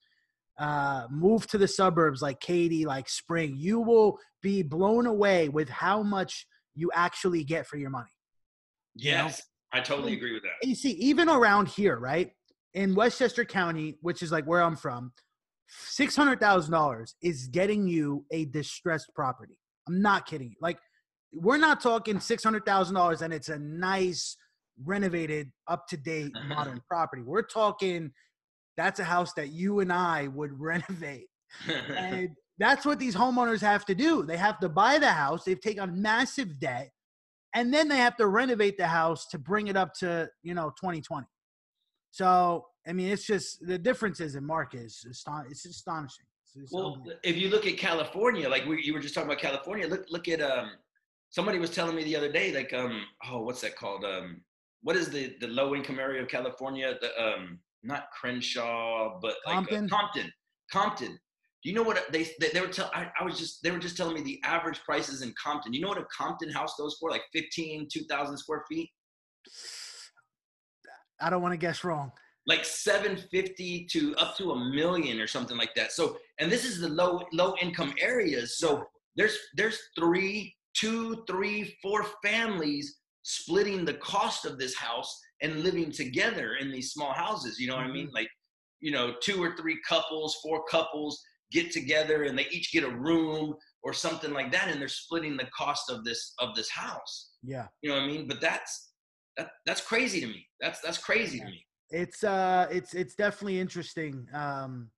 Uh, move to the suburbs like Katy, like Spring. You will be blown away with how much you actually get for your money. you know? Yes. I totally agree with that. And you see, even around here, right in Westchester County, which is like where I'm from, six hundred thousand dollars is getting you a distressed property. I'm not kidding. you. Like, we're not talking six hundred thousand dollars and it's a nice, renovated, up to date, modern property. We're talking that's a house that you and I would renovate. And that's what these homeowners have to do. They have to buy the house, they've taken massive debt, and then they have to renovate the house to bring it up to, you know, 2020. So, I mean, it's just the differences in market is aston- it's astonishing. It's, well, if you look at California, like we, you were just talking about California, look look at um somebody was telling me the other day, like um oh what's that called? Um what is the the low income area of California? The um not Crenshaw, but like uh, Compton? Compton. Compton. Do you know what they they, they were tell I, I was just they were just telling me the average prices in Compton. You know what a Compton house goes for? Like 15, 2,000 square feet? I don't want to guess wrong. like 750 to up to a million or something like that. So, and this is the low low income areas. So there's there's three, two, three, four families splitting the cost of this house and living together in these small houses. You know what I mean? Like, you know, two or three couples, four couples get together and they each get a room or something like that, and they're splitting the cost of this of this house. Yeah. You know what I mean? But that's that that's crazy to me. That's that's crazy to me. it's uh it's it's definitely interesting um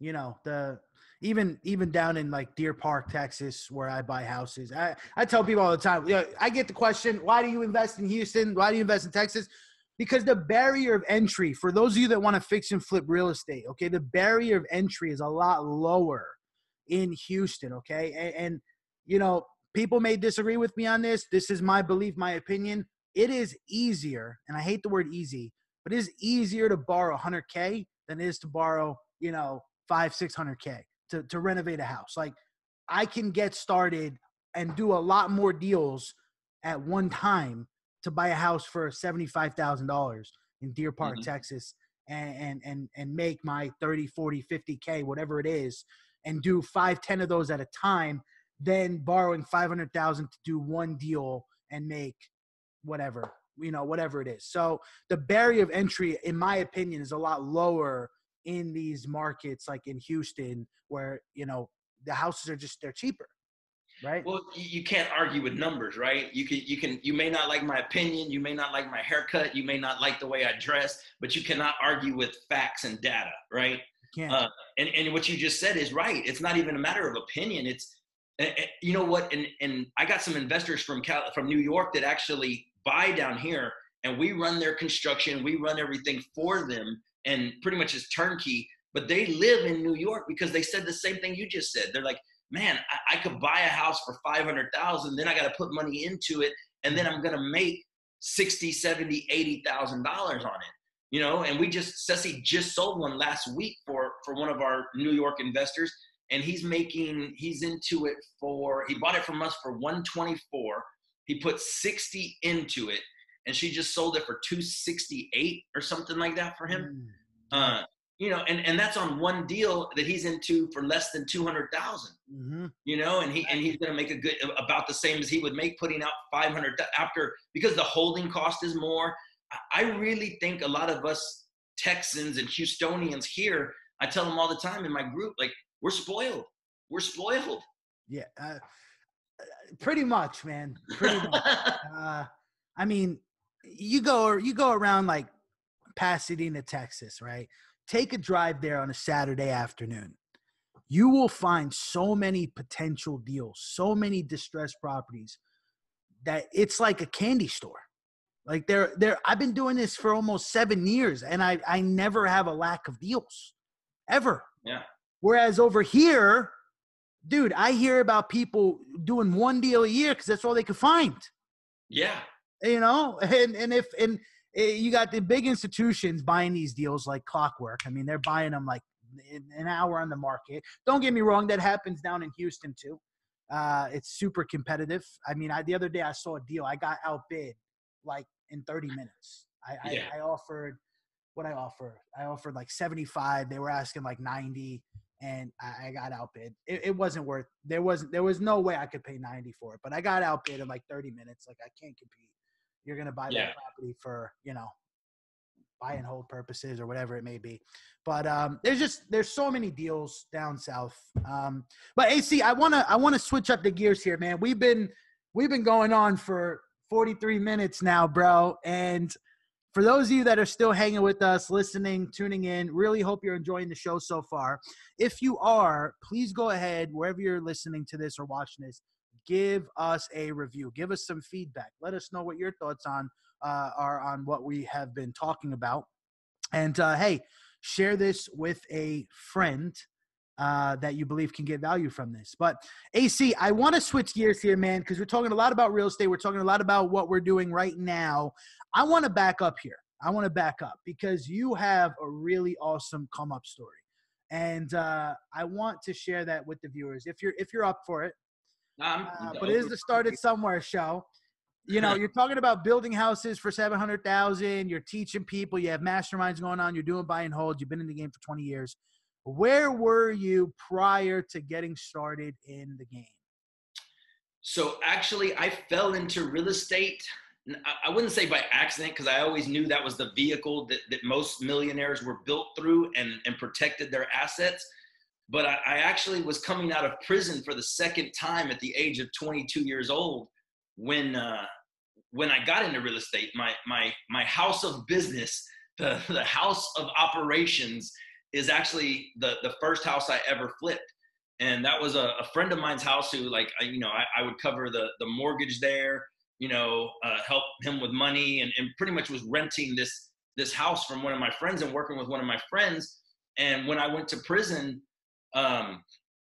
you know the even even down in like deer park texas where i buy houses i i tell people all the time you know, i get the question why do you invest in houston why do you invest in texas because the barrier of entry for those of you that want to fix and flip real estate okay the barrier of entry is a lot lower in Houston. Okay, and, and you know people may disagree with me on this. This is my belief, my opinion. It is easier, and I hate the word easy, but it is easier to borrow 100k than it is to borrow you know five 600k to to renovate a house. Like I can get started and do a lot more deals at one time to buy a house for $75,000 in Deer Park, mm-hmm. Texas and, and and and make my 30, 40, 50k whatever it is and do 5 10 of those at a time then borrowing 500,000 to do one deal and make whatever, you know, whatever it is. So the barrier of entry in my opinion is a lot lower in these markets like in Houston where, you know, the houses are just they're cheaper right? Well you can't argue with numbers right? You can you can you may not like my opinion you may not like my haircut you may not like the way i dress but you cannot argue with facts and data right? Uh, and and what you just said is right. It's not even a matter of opinion. It's you know what? And and i got some investors from Cal, from new york that actually buy down here and we run their construction we run everything for them and pretty much is turnkey but they live in new york because they said the same thing you just said. They're like man, I, I could buy a house for 500,000, then I got to put money into it, and then I'm going to make 60, 70, 80,000 dollars on it. You know, and we just Ceci just sold one last week for for one of our New York investors, and he's making he's into it for he bought it from us for 124. He put 60 into it, and she just sold it for 268 or something like that for him. Mm. Uh, you know, and, and that's on one deal that he's into for less than 200,000, mm-hmm. you know, and he, and he's going to make a good, about the same as he would make putting out 500 after, because the holding cost is more. I really think a lot of us Texans and Houstonians here, I tell them all the time in my group, like we're spoiled. We're spoiled. Yeah. Uh, pretty much, man. Pretty much. uh, I mean, you go, you go around like Pasadena, Texas, right? Take a drive there on a Saturday afternoon. You will find so many potential deals, so many distressed properties that it's like a candy store. Like there, there. I've been doing this for almost seven years, and I, I never have a lack of deals, ever. Yeah. Whereas over here, dude, I hear about people doing one deal a year because that's all they could find. Yeah. You know, and and if and Eh, you got the big institutions buying these deals like clockwork. I mean, they're buying them like an hour on the market. Don't get me wrong, that happens down in Houston too. Uh, it's super competitive. I mean, I, the other day I saw a deal. I got outbid like in 30 minutes. I, yeah. I, I offered what I offered. I offered like 75. They were asking like 90 and I, I got outbid. It, it, wasn't worth. There wasn't. There was no way I could pay 90 for it. But I got outbid in like 30 minutes. Like I can't compete you're going to buy yeah. that property for you know buy and hold purposes or whatever it may be. But um, there's just there's so many deals down south. Um, but AC, I wanna I wanna switch up the gears here, man. We've been we've been going on for 43 minutes now, bro. And for those of you that are still hanging with us, listening, tuning in, really hope you're enjoying the show so far. If you are, please go ahead wherever you're listening to this or watching this give us a review. Give us some feedback. Let us know what your thoughts on uh, are on what we have been talking about. And uh, hey, share this with a friend uh, that you believe can get value from this. But AC, I want to switch gears here, man, because we're talking a lot about real estate. We're talking a lot about what we're doing right now. I want to back up here. I want to back up because you have a really awesome come up story, and uh, I want to share that with the viewers. If you're if you're up for it, uh, but it is the started somewhere show. You know, you're talking about building houses for seven hundred thousand. You're teaching people. You have masterminds going on. You're doing buy and hold. You've been in the game for twenty years. Where were you prior to getting started in the game? So actually, I fell into real estate. I wouldn't say by accident because I always knew that was the vehicle that, that most millionaires were built through and, and protected their assets but I, I, actually was coming out of prison for the second time at the age of 22 years old when uh, when I got into real estate. My my my house of business, the the house of operations, is actually the the first house I ever flipped, and that was a, a friend of mine's house who like I, you know I, I would cover the the mortgage there, you know, uh, help him with money, and, and pretty much was renting this this house from one of my friends and working with one of my friends. And when I went to prison, um,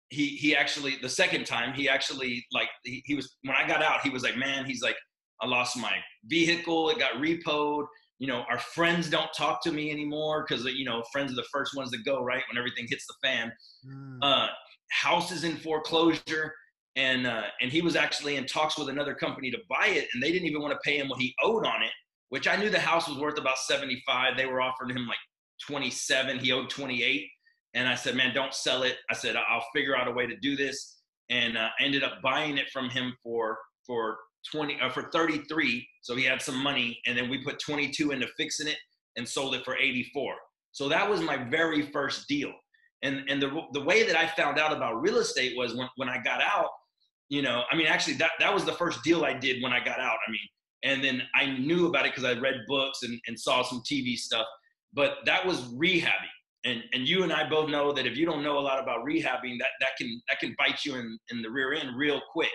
he he actually the second time he actually like he, he was when I got out he was like man he's like I lost my vehicle it got repoed you know our friends don't talk to me anymore because you know friends are the first ones to go right when everything hits the fan mm. uh, house is in foreclosure and uh, and he was actually in talks with another company to buy it and they didn't even want to pay him what he owed on it which I knew the house was worth about 75 they were offering him like 27 he owed 28 and I said, man, don't sell it. I said, I'll figure out a way to do this. And uh, I ended up buying it from him for, for 20, uh, for 33. So he had some money. And then we put 22 into fixing it and sold it for 84. So that was my very first deal. And, and the, the way that I found out about real estate was when, when I got out, you know, I mean, actually that, that was the first deal I did when I got out. I mean, and then I knew about it because I read books and, and saw some TV stuff, but that was rehabbing and and you and I both know that if you don't know a lot about rehabbing, that that can that can bite you in in the rear end real quick.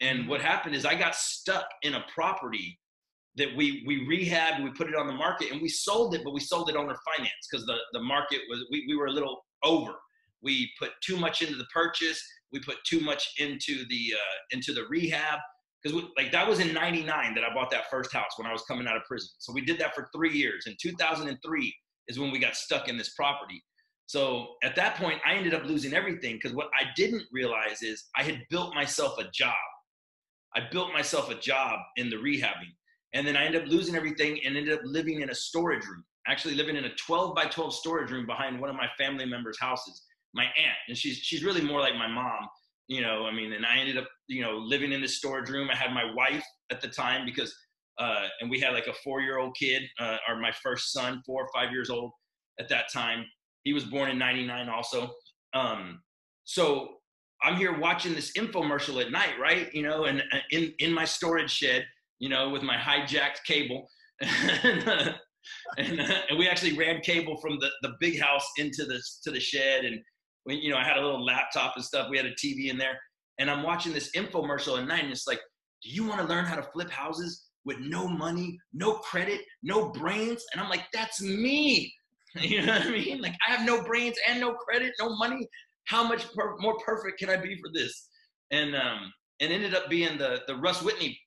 And mm-hmm. what happened is I got stuck in a property that we we rehabbed, we put it on the market, and we sold it, but we sold it owner finance because the the market was we we were a little over. We put too much into the purchase. We put too much into the uh, into the rehab because like that was in 99 that i bought that first house when i was coming out of prison so we did that for three years in 2003 is when we got stuck in this property. So at that point, I ended up losing everything because what I didn't realize is I had built myself a job. I built myself a job in the rehabbing. And then I ended up losing everything and ended up living in a storage room, actually living in a 12 by 12 storage room behind one of my family members' houses, my aunt. And she's, she's really more like my mom, you know, I mean, and I ended up, you know, living in this storage room. I had my wife at the time because uh, and we had like a four-year-old kid, uh, or my first son, four or five years old at that time. He was born in '99, also. Um, so I'm here watching this infomercial at night, right? You know, and uh, in in my storage shed, you know, with my hijacked cable, and, uh, and, uh, and we actually ran cable from the the big house into the to the shed, and we, you know, I had a little laptop and stuff. We had a TV in there, and I'm watching this infomercial at night, and it's like, do you want to learn how to flip houses? With no money, no credit, no brains. And I'm like, that's me. You know what I mean? Like, I have no brains and no credit, no money. How much per- more perfect can I be for this? And um, and ended up being the the Russ Whitney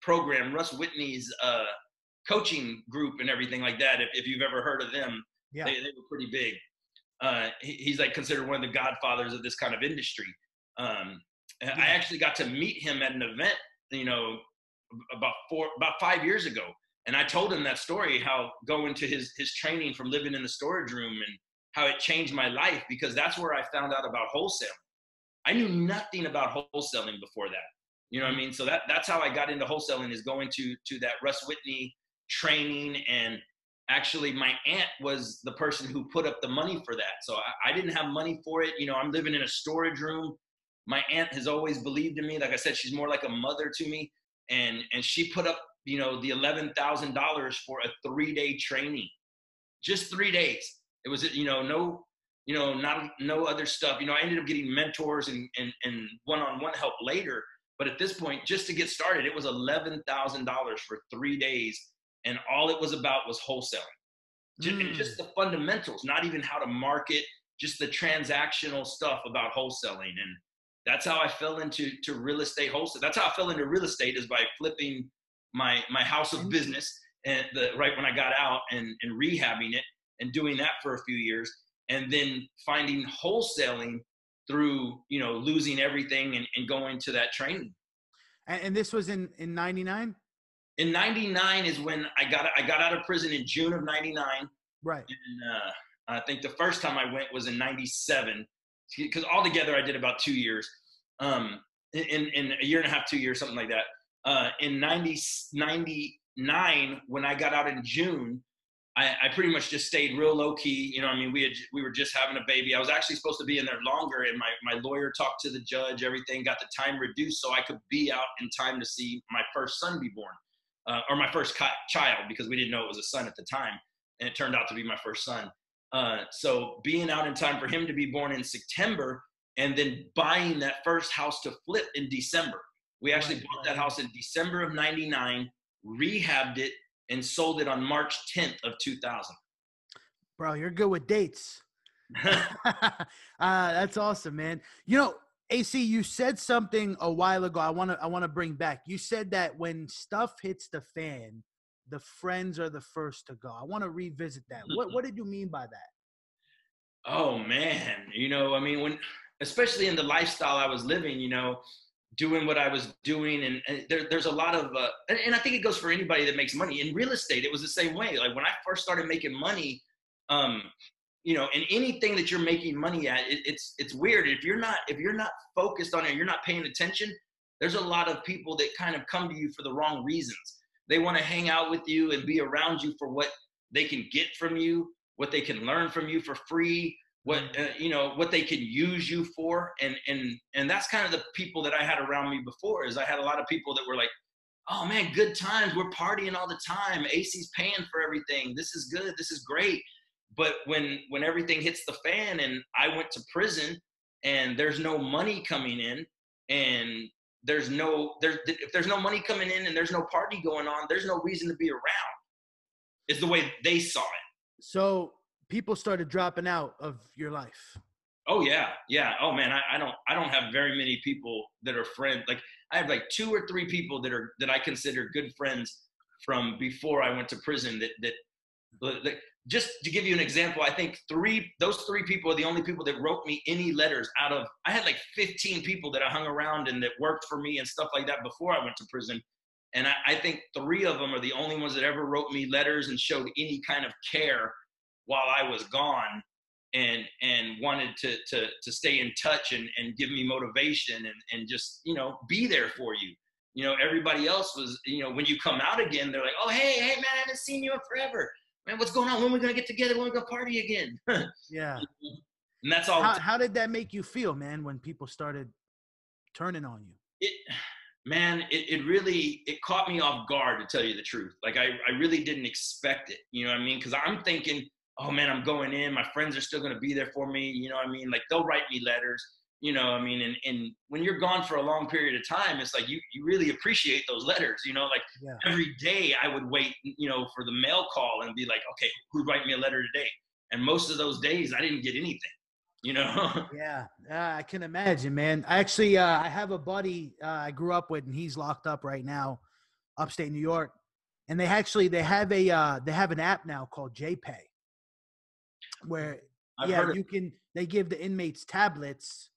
program, Russ Whitney's uh, coaching group and everything like that. If, if you've ever heard of them, yeah. they, they were pretty big. Uh, he, he's like considered one of the godfathers of this kind of industry. Um, yeah. I actually got to meet him at an event, you know, about four about five years ago. And i told him that story how going to his his training from living in the storage room and how it changed my life because that's where i found out about wholesaling. I knew nothing about wholesaling before that. You know what i mean? So that that's how i got into wholesaling is going to to that russ whitney training. And actually my aunt was the person who put up the money for that. So I, I, didn't have money for it. You know i'm living in a storage room. My aunt has always believed in me. Like i said she's more like a mother to me and and she put up you know the eleven thousand dollars for a three day training, just three days. It was you know no you know not no other stuff. You know I ended up getting mentors and and and one on one help later. But at this point, just to get started, it was eleven thousand dollars for three days, and all it was about was wholesaling, just, mm. just the fundamentals, not even how to market, just the transactional stuff about wholesaling and that's how I fell into to real estate wholesale. That's how I fell into real estate is by flipping my my house of business and the right when I got out and, and rehabbing it and doing that for a few years and then finding wholesaling through you know losing everything and, and going to that training. And, and this was in in '99. In '99 is when I got I got out of prison in June of '99. Right. And uh, I think the first time I went was in '97 because altogether I did about two years, um, in, in a year and a half, two years, something like that. Uh, in 90, 99, when I got out in June, I, I, pretty much just stayed real low key. You know, I mean, we had we were just having a baby. I was actually supposed to be in there longer, and my my lawyer talked to the judge. Everything got the time reduced so I could be out in time to see my first son be born, uh, or my first child, because we didn't know it was a son at the time, and it turned out to be my first son. Uh, so being out in time for him to be born in September and then buying that first house to flip in December. We actually right, bought that house in December of 99, rehabbed it, and sold it on March 10th of 2000. Bro, you're good with dates. uh, that's awesome, man. You know, AC, you said something a while ago. I want to I want to bring back. You said that when stuff hits the fan, the friends are the first to go. I want to revisit that. What what did you mean by that? Oh man, you know, I mean, when especially in the lifestyle I was living, you know, doing what I was doing, and, and there, there's a lot of, uh, and, and, I think it goes for anybody that makes money. In real estate, it was the same way. Like when I first started making money, um, you know, and anything that you're making money at, it, it's it's weird. If you're not if you're not focused on it, you're not paying attention. There's a lot of people that kind of come to you for the wrong reasons. They want to hang out with you and be around you for what they can get from you, what they can learn from you for free, what mm-hmm. uh, you know, what they can use you for, and and and that's kind of the people that I had around me before. Is I had a lot of people that were like, "Oh man, good times. We're partying all the time. AC's paying for everything. This is good. This is great." But when when everything hits the fan and I went to prison and there's no money coming in and there's no there's if there's no money coming in and there's no party going on, there's no reason to be around. Is the way they saw it. So people started dropping out of your life. Oh yeah, yeah. Oh man, I, I don't I don't have very many people that are friends. Like I have like two or three people that are that I consider good friends from before I went to prison that that, that just to give you an example, I think three those three people are the only people that wrote me any letters out of I had like 15 people that I hung around and that worked for me and stuff like that before I went to prison. And I, I think three of them are the only ones that ever wrote me letters and showed any kind of care while I was gone and and wanted to to to stay in touch and, and give me motivation and, and just, you know, be there for you. You know, everybody else was, you know, when you come out again, they're like, Oh hey, hey man, I haven't seen you in forever man, what's going on? When are we gonna get together? When are we gonna party again? yeah. And that's all. How, how, did that make you feel, man, when people started turning on you? It, man, it, it really it caught me off guard to tell you the truth. Like I, I really didn't expect it. You know what I mean? Because I'm thinking, oh man, I'm going in. My friends are still gonna be there for me. You know what I mean? Like they'll write me letters you know i mean and, and when you're gone for a long period of time it's like you, you really appreciate those letters you know like yeah. every day i would wait you know for the mail call and be like okay who'd write me a letter today? And most of those days i didn't get anything you know? Yeah uh, i can imagine man. I actually uh, i have a buddy uh, i grew up with and he's locked up right now upstate new york and they actually they have a uh, they have an app now called jpay where I've yeah you can they give the inmates tablets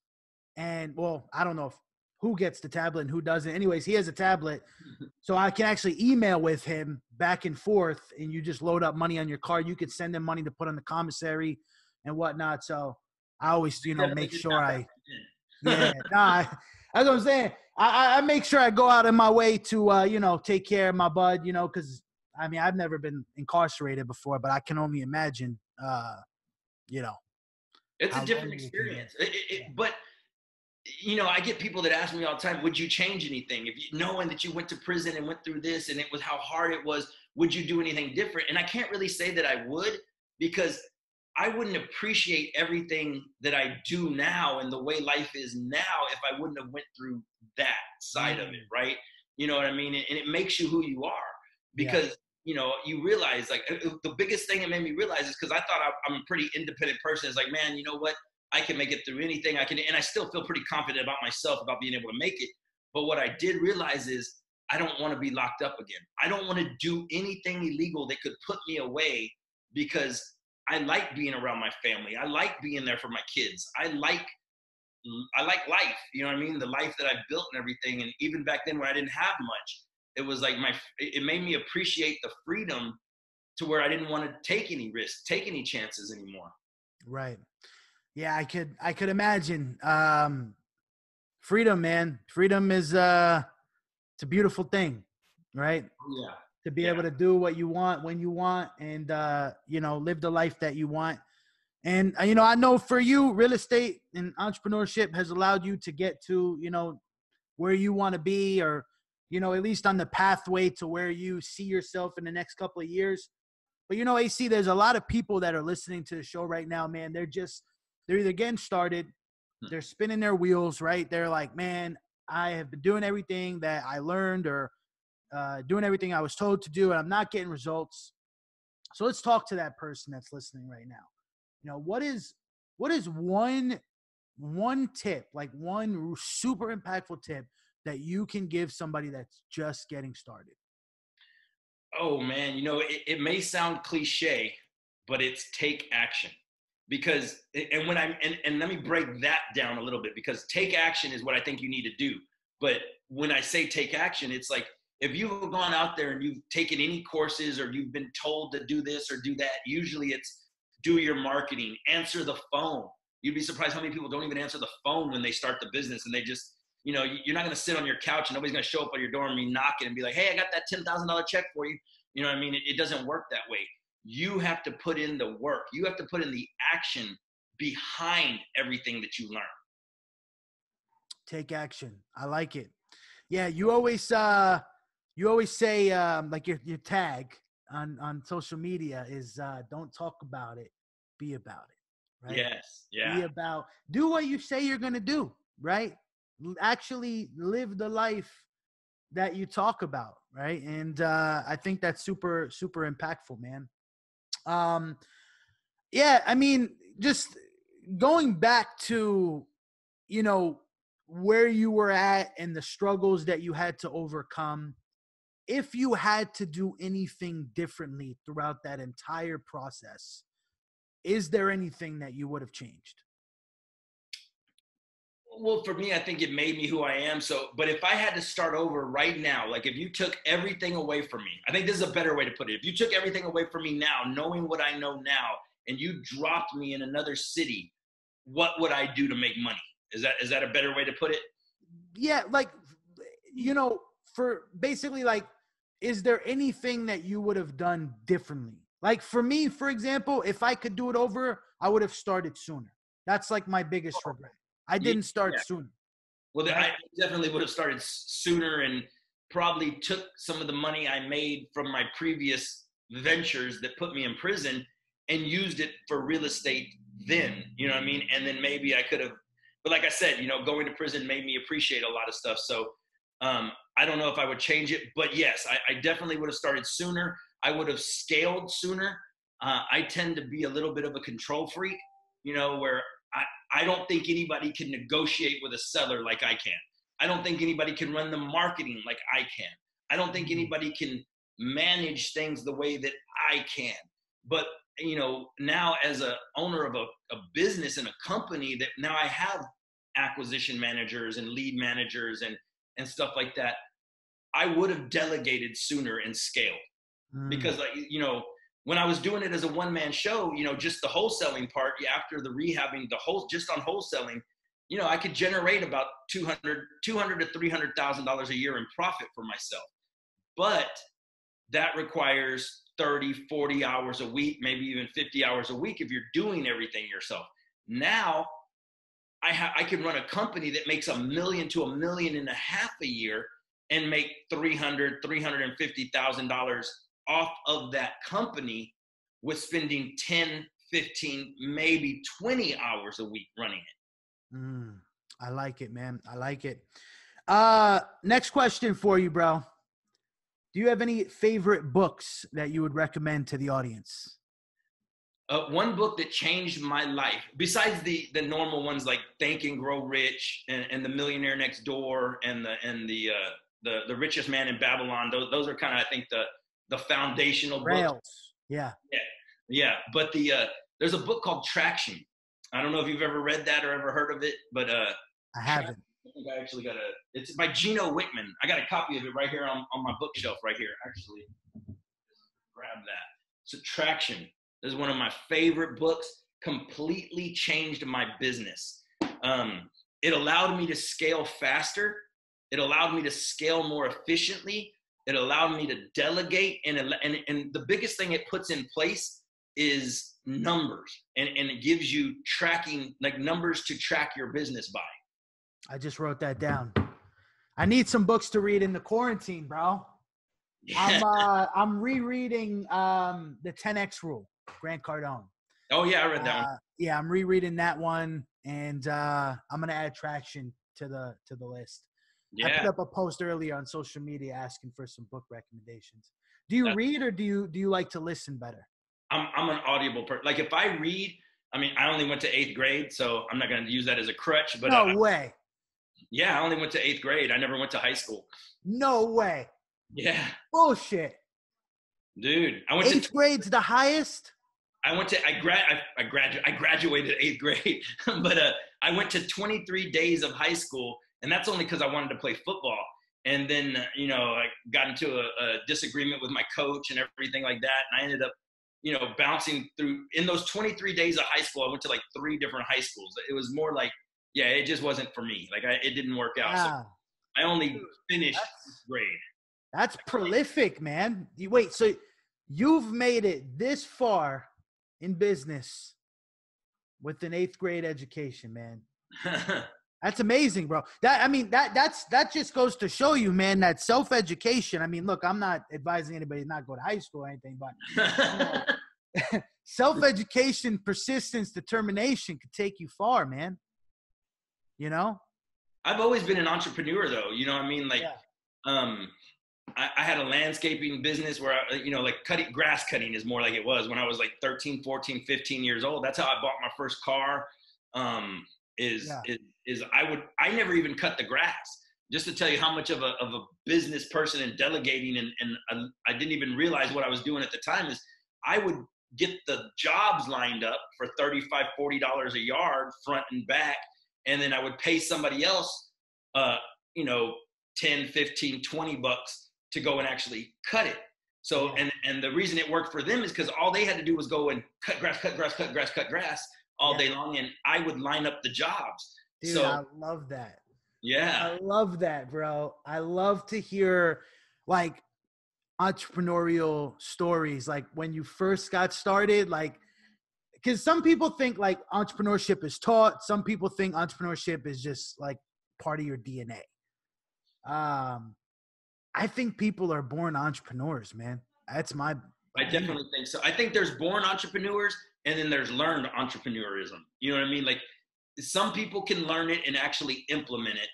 and well, I don't know if, who gets the tablet and who doesn't. Anyways, he has a tablet, so I can actually email with him back and forth, and you just load up money on your card. You could send him money to put on the commissary and whatnot. So I always, you know, make sure I, yeah, nah, that's what I'm saying. I, I make sure I go out of my way to, uh, you know, take care of my bud, you know, because I mean, I've never been incarcerated before, but I can only imagine, uh, you know, it's a different experience. It, it, but you know, I get people that ask me all the time, would you change anything? If you knowing that you went to prison and went through this and it was how hard it was, would you do anything different? And I can't really say that I would because I wouldn't appreciate everything that I do now and the way life is now if I wouldn't have went through that side mm. of it, mm. right? You know what I mean? And it makes you who you are because yeah. you know you realize like uh, the biggest thing that made me realize is because I thought I'm a pretty independent person. It's like, man, you know what? I can make it through anything. I can, and I still feel pretty confident about myself about being able to make it. But what I did realize is I don't want to be locked up again. I don't want to do anything illegal that could put me away because I like being around my family. I like being there for my kids. I like I like life. You know what I mean? The life that I built and everything. And even back then when I didn't have much, it was like my it made me appreciate the freedom to where I didn't want to take any risks, take any chances anymore. Right. Yeah, I could I could imagine. Um freedom, man. Freedom is uh it's a beautiful thing, right? Oh, yeah. To be yeah. able to do what you want when you want and uh, you know, live the life that you want. And uh, you know, I know for you, real estate and entrepreneurship has allowed you to get to, you know, where you want to be or you know, at least on the pathway to where you see yourself in the next couple of years. But you know, AC, there's a lot of people that are listening to the show right now, man. They're just they're either getting started, hmm. they're spinning their wheels, right? They're like, man, I have been doing everything that I learned or uh, doing everything I was told to do, and I'm not getting results. So let's talk to that person that's listening right now. You know, what is what is one one tip, like one super impactful tip that you can give somebody that's just getting started? Oh man, you know, it, it may sound cliche, but it's take action. Because and when I'm and, and let me break that down a little bit because take action is what I think you need to do. But when I say take action, it's like if you've gone out there and you've taken any courses or you've been told to do this or do that, usually it's do your marketing, answer the phone. You'd be surprised how many people don't even answer the phone when they start the business and they just, you know, you're not going to sit on your couch and nobody's going to show up at your door and be knocking and be like, hey, I got that $10,000 check for you. You know what I mean? It, it doesn't work that way. You have to put in the work, you have to put in the action behind everything that you learn. Take action. I like it. Yeah, you always uh you always say um like your your tag on on social media is uh don't talk about it, be about it. Right? Yes. Yeah. Be about do what you say you're gonna do, right? Actually live the life that you talk about, right? And uh I think that's super, super impactful, man. Um yeah, I mean, just going back to, you know, where you were at and the struggles that you had to overcome if you had to do anything differently throughout that entire process is there anything that you would have changed well for me i think it made me who i am so but if i had to start over right now like if you took everything away from me i think this is a better way to put it if you took everything away from me now knowing what i know now and you dropped me in another city what would i do to make money is that is that a better way to put it yeah like you know for basically like is there anything that you would have done differently? Like for me, for example, if I could do it over, I would have started sooner. That's like my biggest regret. I didn't start yeah. sooner. Well, I definitely would have started sooner and probably took some of the money I made from my previous ventures that put me in prison and used it for real estate then. You know what I mean? And then maybe I could have, but like I said, you know, going to prison made me appreciate a lot of stuff. So um, I don't know if I would change it, but yes, I, I definitely would have started sooner. I would have scaled sooner. Uh, I tend to be a little bit of a control freak, you know, where I, don't think anybody can negotiate with a seller like I can. I don't think anybody can run the marketing like I can. I don't think mm-hmm. anybody can manage things the way that I can. But you know, now as a owner of a, a business and a company that now I have acquisition managers and lead managers and and stuff like that, I would have delegated sooner and scaled. Mm. Because like you know, when I was doing it as a one man show, you know, just the wholesaling part after the rehabbing, the whole just on wholesaling, you know, I could generate about 200, 200 to three hundred thousand dollars a year in profit for myself. But that requires 30, 40 hours a week, maybe even 50 hours a week if you're doing everything yourself. Now I have I can run a company that makes a million to a million and a half a year and make 300 350,000 dollars off of that company with spending 10 15 maybe 20 hours a week running it. Mm, i like it man. I like it. Uh next question for you bro. Do you have any favorite books that you would recommend to the audience? Uh, one book that changed my life, besides the the normal ones like Think and Grow Rich and, and the Millionaire Next Door and the and the uh, the the Richest Man in Babylon. Those those are kind of I think the the foundational Rails. books. Yeah. Yeah. Yeah. But the uh, there's a book called Traction. I don't know if you've ever read that or ever heard of it, but uh, I haven't. I think I actually got a. It's by Gino Wickman. I got a copy of it right here on, on my bookshelf right here. Actually, grab that. So Traction this is one of my favorite books. Completely changed my business. Um, it allowed me to scale faster. It allowed me to scale more efficiently. It allowed me to delegate. And, and, and the biggest thing it puts in place is numbers and, and it gives you tracking, like numbers to track your business by. I just wrote that down. I need some books to read in the quarantine, bro. Yeah. I'm uh, I'm rereading um, the 10x rule. Grant Cardone. Oh yeah, I read that uh, one. Yeah, I'm rereading that one, and uh, I'm gonna add traction to the to the list. Yeah. I put up a post earlier on social media asking for some book recommendations. Do you That's, read or do you do you like to listen better? I'm I'm an audible person. Like if I read, I mean, I only went to eighth grade, so I'm not going to use that as a crutch. But no uh, way. Yeah, I only went to eighth grade. I never went to high school. No way. Yeah. Bullshit. Dude, I went eighth to grade's the highest. I went to I grad I, I graduated I graduated eighth grade, but uh, I went to 23 days of high school, and that's only because I wanted to play football. And then you know I got into a, a disagreement with my coach and everything like that, and I ended up you know bouncing through in those 23 days of high school. I went to like three different high schools. It was more like yeah, it just wasn't for me. Like I, it didn't work out. So I only finished grade. That's prolific, man. You wait, so you've made it this far in business with an eighth grade education, man. that's amazing, bro. That I mean, that that's that just goes to show you, man, that self education. I mean, look, I'm not advising anybody to not go to high school or anything, but you know, self education, persistence, determination could take you far, man. You know. I've always been an entrepreneur, though. You know, what I mean, like, yeah. um, I, I, had a landscaping business where, I, you know, like cutting grass cutting is more like it was when I was like 13, 14, 15 years old. That's how I bought my first car. Um, is, yeah. is, is I would, I never even cut the grass just to tell you how much of a, of a business person and delegating and, and I, I didn't even realize what I was doing at the time is I would get the jobs lined up for 35, $40 a yard front and back. And then I would pay somebody else, uh, you know, 10, 15, 20 bucks to go and actually cut it. So and and the reason it worked for them is because all they had to do was go and cut grass, cut grass, cut grass, cut grass all yeah. day long, and I would line up the jobs. Dude, so, I love that. Yeah, I love that, bro. I love to hear like entrepreneurial stories, like when you first got started, like because some people think like entrepreneurship is taught. Some people think entrepreneurship is just like part of your DNA. Um, I think people are born entrepreneurs, man. That's my. I definitely think so. I think there's born entrepreneurs and then there's learned entrepreneurism. You know what I mean? Like some people can learn it and actually implement it,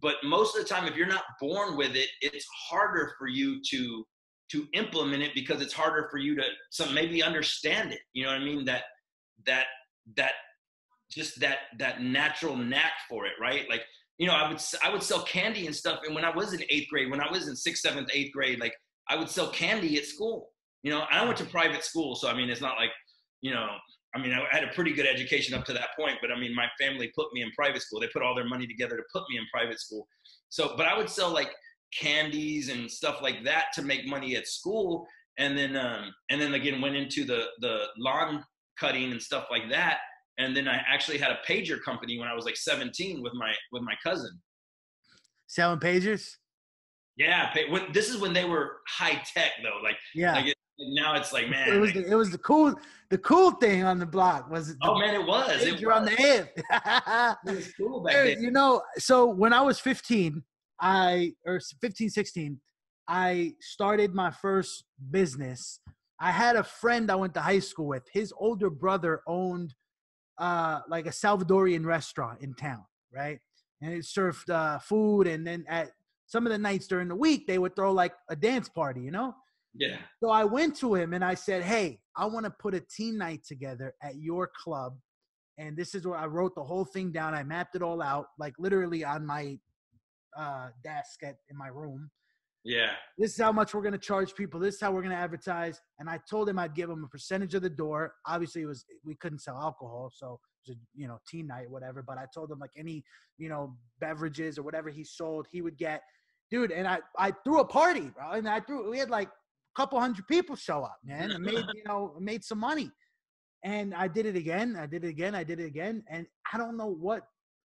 but most of the time, if you're not born with it, it's harder for you to to implement it because it's harder for you to some maybe understand it. You know what I mean? That that that just that that natural knack for it, right? Like you know, I would I would sell candy and stuff. And when I was in eighth grade, when I was in sixth, seventh, eighth grade, like I would sell candy at school. You know, I went to private school, so I mean, it's not like, you know, I mean, I had a pretty good education up to that point, but I mean, my family put me in private school. They put all their money together to put me in private school. So, but I would sell like candies and stuff like that to make money at school, and then um, and then again went into the the lawn cutting and stuff like that and then I actually had a pager company when I was like 17 with my with my cousin. Selling pagers. Yeah, when, this is when they were high tech though. Like yeah, like it, now it's like man, it was like, the, it was the cool the cool thing on the block was it? oh man, it was. You're on the hip. it was cool back then. You know, so when I was 15, I or 15, 16, I started my first business. I had a friend I went to high school with. His older brother owned uh, like a Salvadorian restaurant in town, right? And it served uh, food, and then at some of the nights during the week, they would throw like a dance party, you know? Yeah. So I went to him and I said, "Hey, I want to put a teen night together at your club." And this is where I wrote the whole thing down. I mapped it all out, like literally on my uh, desk at in my room. Yeah. This is how much we're going to charge people. This is how we're going to advertise. And I told him I'd give him a percentage of the door. Obviously, it was we couldn't sell alcohol, so it was a you know teen night, whatever. But I told him like any you know beverages or whatever he sold, he would get, dude. And I I threw a party, bro. And I threw we had like couple hundred people show up, man. And made you know made some money. And I did it again. I did it again. I did it again. And I don't know what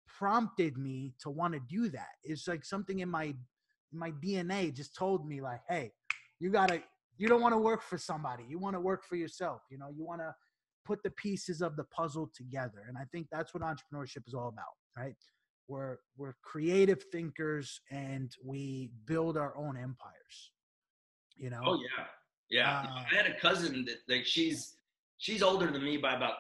prompted me to want to do that. It's like something in my my DNA just told me like, hey, you gotta, you don't want to work for somebody. You want to work for yourself. You know, you want to put the pieces of the puzzle together. And I think that's what entrepreneurship is all about, right? We're we're creative thinkers and we build our own empires. You know? Oh yeah, yeah. Uh, I had a cousin that like she's she's older than me by about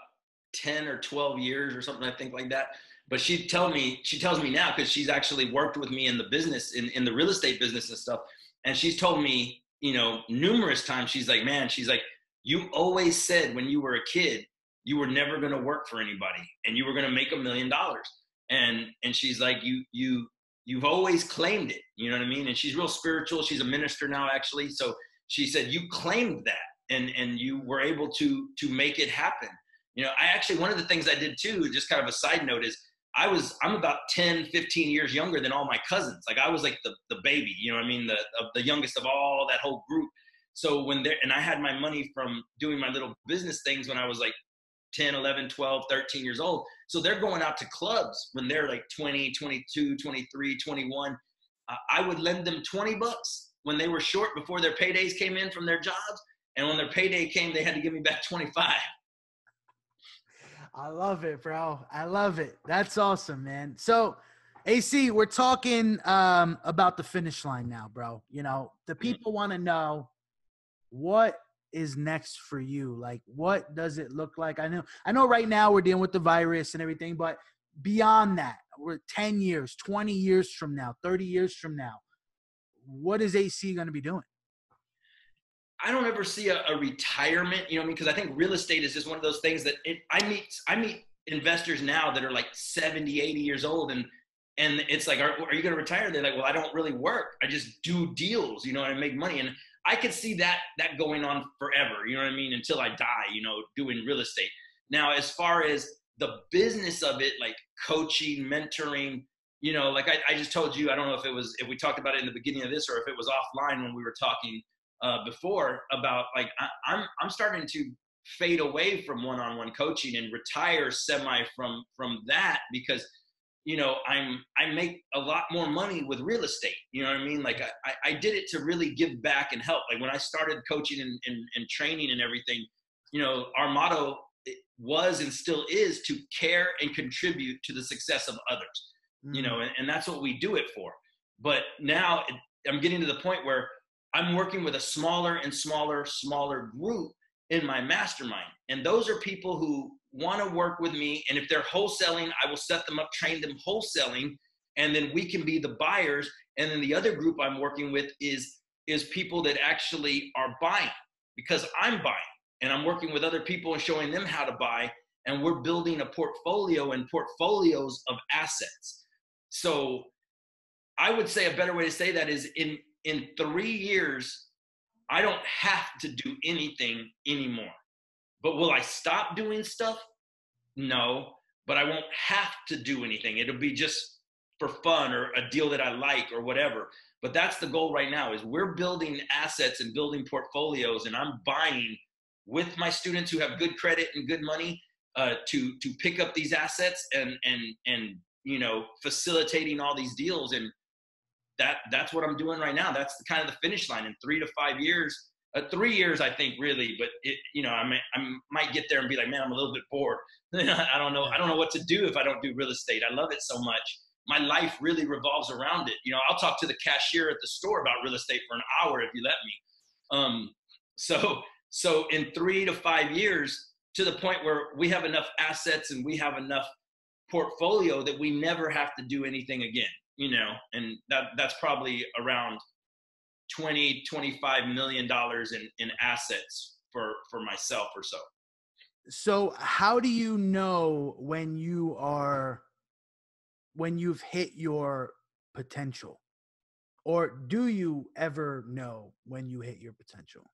ten or twelve years or something. I think like that but she tell me she tells me now because she's actually worked with me in the business in, in the real estate business and stuff and she's told me you know numerous times she's like man she's like you always said when you were a kid you were never going to work for anybody and you were going to make a million dollars and and she's like you you you've always claimed it you know what i mean? And she's real spiritual she's a minister now actually. So she said you claimed that and and you were able to to make it happen. You know i actually one of the things i did too just kind of a side note is i was i'm about 10 15 years younger than all my cousins. Like i was like the the baby you know what i mean? The the youngest of all that whole group. So when there and i had my money from doing my little business things when i was like 10 11 12 13 years old. So they're going out to clubs when they're like 20 22 23 21 uh, i would lend them 20 bucks when they were short before their paydays came in from their jobs. And when their payday came they had to give me back 25 i love it bro. I love it. That's awesome man. So ac we're talking um, about the finish line now bro. You know the mm-hmm. people want to know what is next for you? Like, what does it look like? I know, I know. Right now, we're dealing with the virus and everything, but beyond that, we're ten years, twenty years from now, thirty years from now. What is AC going to be doing? I don't ever see a, a retirement. You know, I mean, because I think real estate is just one of those things that it, I meet. I meet investors now that are like 70, 80 years old, and and it's like, are, are you going to retire? They're like, well, I don't really work. I just do deals, you know, and I make money. And I could see that that going on forever. You know what I mean? Until I die, you know, doing real estate. Now, as far as the business of it, like coaching, mentoring, you know, like I, I just told you, I don't know if it was if we talked about it in the beginning of this or if it was offline when we were talking uh, before about like I, I'm I'm starting to fade away from one-on-one coaching and retire semi from from that because you know i'm i make a lot more money with real estate you know what i mean like i i did it to really give back and help like when i started coaching and, and, and training and everything you know our motto was and still is to care and contribute to the success of others mm. you know mm. and, and that's what we do it for but now i'm getting to the point where i'm working with a smaller and smaller smaller group in my mastermind and those are people who want to work with me. And if they're wholesaling, I will set them up, train them wholesaling, and then we can be the buyers. And then the other group I'm working with is is people that actually are buying because I'm buying and I'm working with other people and showing them how to buy. And we're building a portfolio and portfolios of assets. So I would say a better way to say that is in in three years, I don't have to do anything anymore. But will I stop doing stuff? No, but I won't have to do anything. It'll be just for fun or a deal that I like or whatever. But that's the goal right now is we're building assets and building portfolios and I'm buying with my students who have good credit and good money uh, to to pick up these assets and and and you know facilitating all these deals and that that's what I'm doing right now. That's the kind of the finish line in three to five years uh, three years, I think, really. But it, you know, I may, I might get there and be like, man, I'm a little bit bored. I don't know. I don't know what to do if I don't do real estate. I love it so much. My life really revolves around it. You know, I'll talk to the cashier at the store about real estate for an hour if you let me. Um, so, so in three to five years, to the point where we have enough assets and we have enough portfolio that we never have to do anything again. You know, and that that's probably around 20 25 million dollars in in assets for for myself or so so how do you know when you are when you've hit your potential or do you ever know when you hit your potential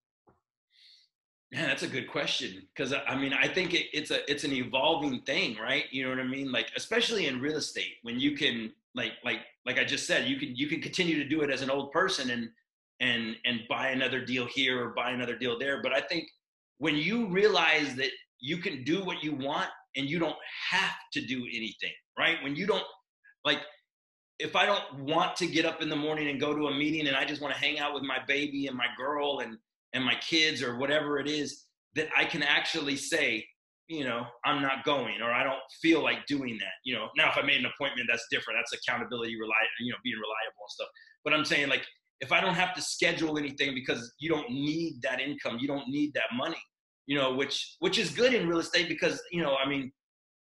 Man, that's a good question because I mean I think it, it's a it's an evolving thing, right? You know what I mean? Like especially in real estate, when you can like like like I just said, you can you can continue to do it as an old person and and and buy another deal here or buy another deal there. But i think when you realize that you can do what you want and you don't have to do anything right? When you don't like if i don't want to get up in the morning and go to a meeting and i just want to hang out with my baby and my girl and and my kids or whatever it is that i can actually say you know i'm not going or i don't feel like doing that you know? Now if i made an appointment that's different. That's accountability rely you know being reliable and stuff. But i'm saying like if I don't have to schedule anything because you don't need that income, you don't need that money, you know, which which is good in real estate because you know, I mean,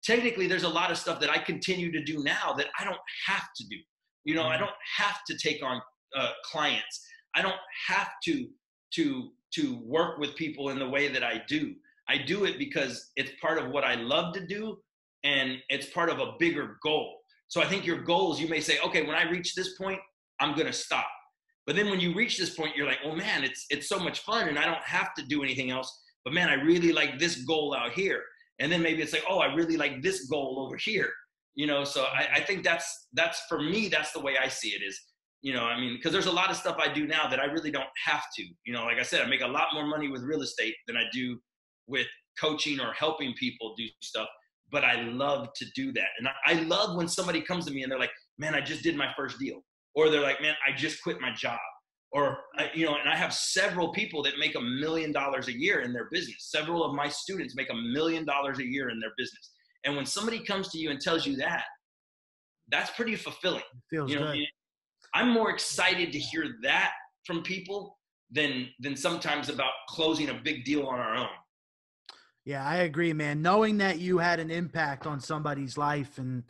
technically there's a lot of stuff that I continue to do now that I don't have to do. You know, I mm-hmm. don't have to take on uh, clients. I don't have to to to work with people in the way that I do. I do it because it's part of what I love to do and it's part of a bigger goal. So I think your goals, you may say, okay, when I reach this point, I'm gonna stop. But then when you reach this point, you're like, oh man, it's it's so much fun and I don't have to do anything else. But man, I really like this goal out here. And then maybe it's like, oh, I really like this goal over here. You know, so I, I think that's that's for me, that's the way I see it is, you know, I mean, because there's a lot of stuff I do now that I really don't have to. You know, like I said, I make a lot more money with real estate than I do with coaching or helping people do stuff but I love to do that. And I, love when somebody comes to me and they're like, man, I just did my first deal. Or they're like, man, I just quit my job. Or, you know, and I have several people that make a million dollars a year in their business. Several of my students make a million dollars a year in their business. And when somebody comes to you and tells you that, that's pretty fulfilling. It feels you know, good. I'm more excited to hear that from people than than sometimes about closing a big deal on our own. Yeah, I agree, man. Knowing that you had an impact on somebody's life and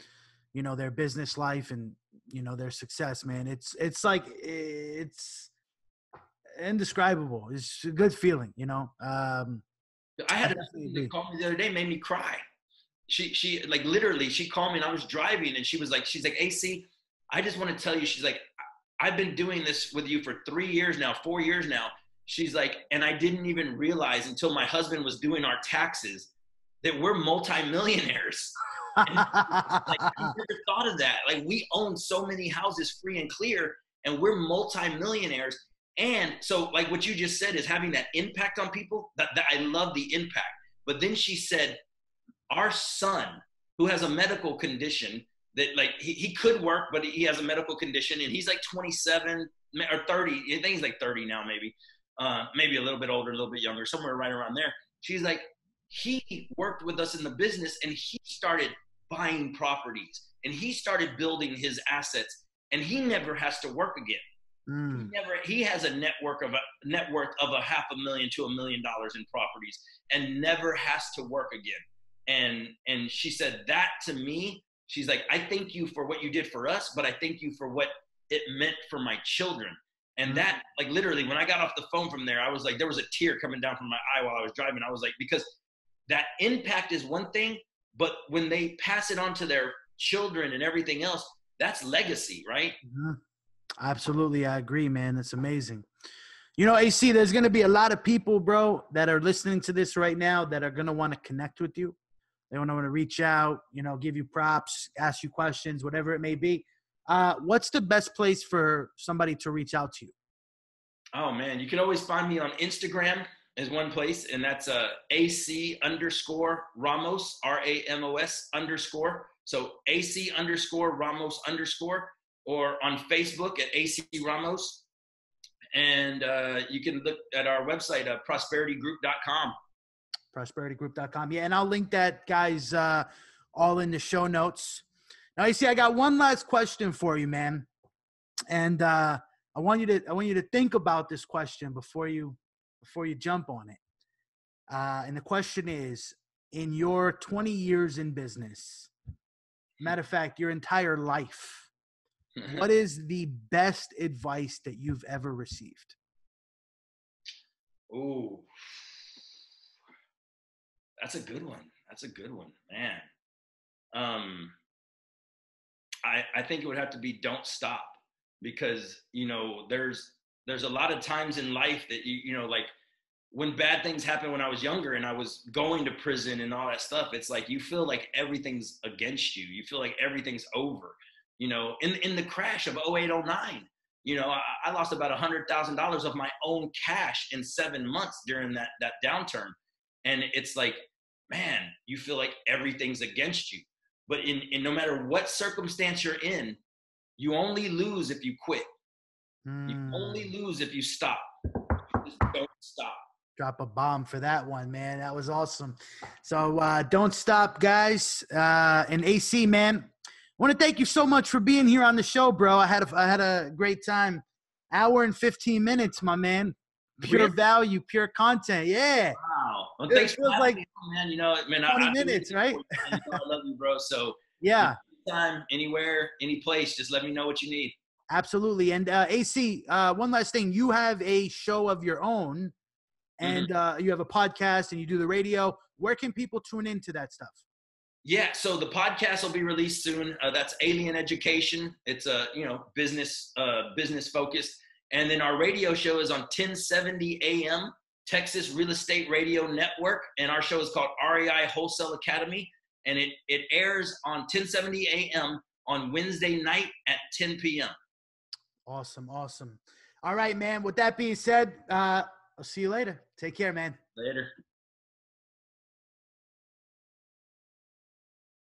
you know their business life and you know their success, man. It's it's like it's indescribable. It's a good feeling, you know. Um, I had a that called me the other day, made me cry. She she like literally she called me and I was driving and she was like she's like AC, I just want to tell you she's like I've been doing this with you for three years now, four years now, she's like, and I didn't even realize until my husband was doing our taxes that we're multimillionaires. like, I never thought of that. Like, we own so many houses free and clear, and we're multimillionaires. And so, like what you just said is having that impact on people. That, that I love the impact. But then she said, our son, who has a medical condition that like he, he could work, but he has a medical condition, and he's like 27 or 30. I think he's like 30 now, maybe uh, maybe a little bit older, a little bit younger, somewhere right around there. She's like, he worked with us in the business and he started buying properties and he started building his assets and he never has to work again. Mm. He never he has a network of a net worth of a half a million to a million dollars in properties and never has to work again. And and she said that to me, she's like, I thank you for what you did for us, but I thank you for what it meant for my children. And mm-hmm. that, like literally, when I got off the phone from there, I was like, there was a tear coming down from my eye while I was driving. I was like, because that impact is one thing, but when they pass it on to their children and everything else, that's legacy, right? Mm-hmm. Absolutely, I agree, man. That's amazing. You know, AC, there's going to be a lot of people, bro, that are listening to this right now that are going to want to connect with you. They want to want to reach out, you know, give you props, ask you questions, whatever it may be. Uh, what's the best place for somebody to reach out to you? Oh man, you can always find me on Instagram is one place, and that's uh, AC underscore Ramos R A M O S underscore. So AC underscore Ramos underscore, or on Facebook at AC Ramos. And uh, you can look at our website, uh, prosperitygroup.com. Prosperitygroup.com. Yeah, and I'll link that, guys, uh, all in the show notes. Now, you see, I got one last question for you, man, and uh, I want you to I want you to think about this question before you before you jump on it. Uh, and the question is: In your 20 years in business, matter of fact, your entire life, what is the best advice that you've ever received? Oh, that's a good one. That's a good one, man. Um, I, I think it would have to be don't stop because you know there's there's a lot of times in life that you you know like when bad things happened when I was younger and I was going to prison and all that stuff, it's like you feel like everything's against you. You feel like everything's over. You know, in in the crash of 0809, you know, I, I lost about hundred thousand dollars of my own cash in seven months during that that downturn. And it's like, man, you feel like everything's against you. But in, in no matter what circumstance you're in, you only lose if you quit. Mm. You only hmm. lose if you stop. Just don't stop. Drop a bomb for that one, man. That was awesome. So uh, don't stop, guys. Uh, and AC, man, I want to thank you so much for being here on the show, bro. I had a, I had a great time. Hour and 15 minutes, my man. Pure really? value, pure content. Yeah. Wow. Well, thanks for like, me, man. You know, man, 20 I, minutes, I, right? I love you, bro. So yeah, anytime, anywhere, any place, just let me know what you need. Absolutely. And uh, AC, uh, one last thing. You have a show of your own, and uh, you have a podcast and you do the radio. Where can people tune into that stuff? Yeah, so the podcast will be released soon. Uh, that's Alien Education. It's a you know business uh, business focused, and then our radio show is on 1070 AM Texas Real Estate Radio Network, and our show is called REI Wholesale Academy, and it it airs on 1070 AM on Wednesday night at 10 p.m. Awesome, awesome. All right, man. With that being said, uh, I'll see you later. Take care, man. Later.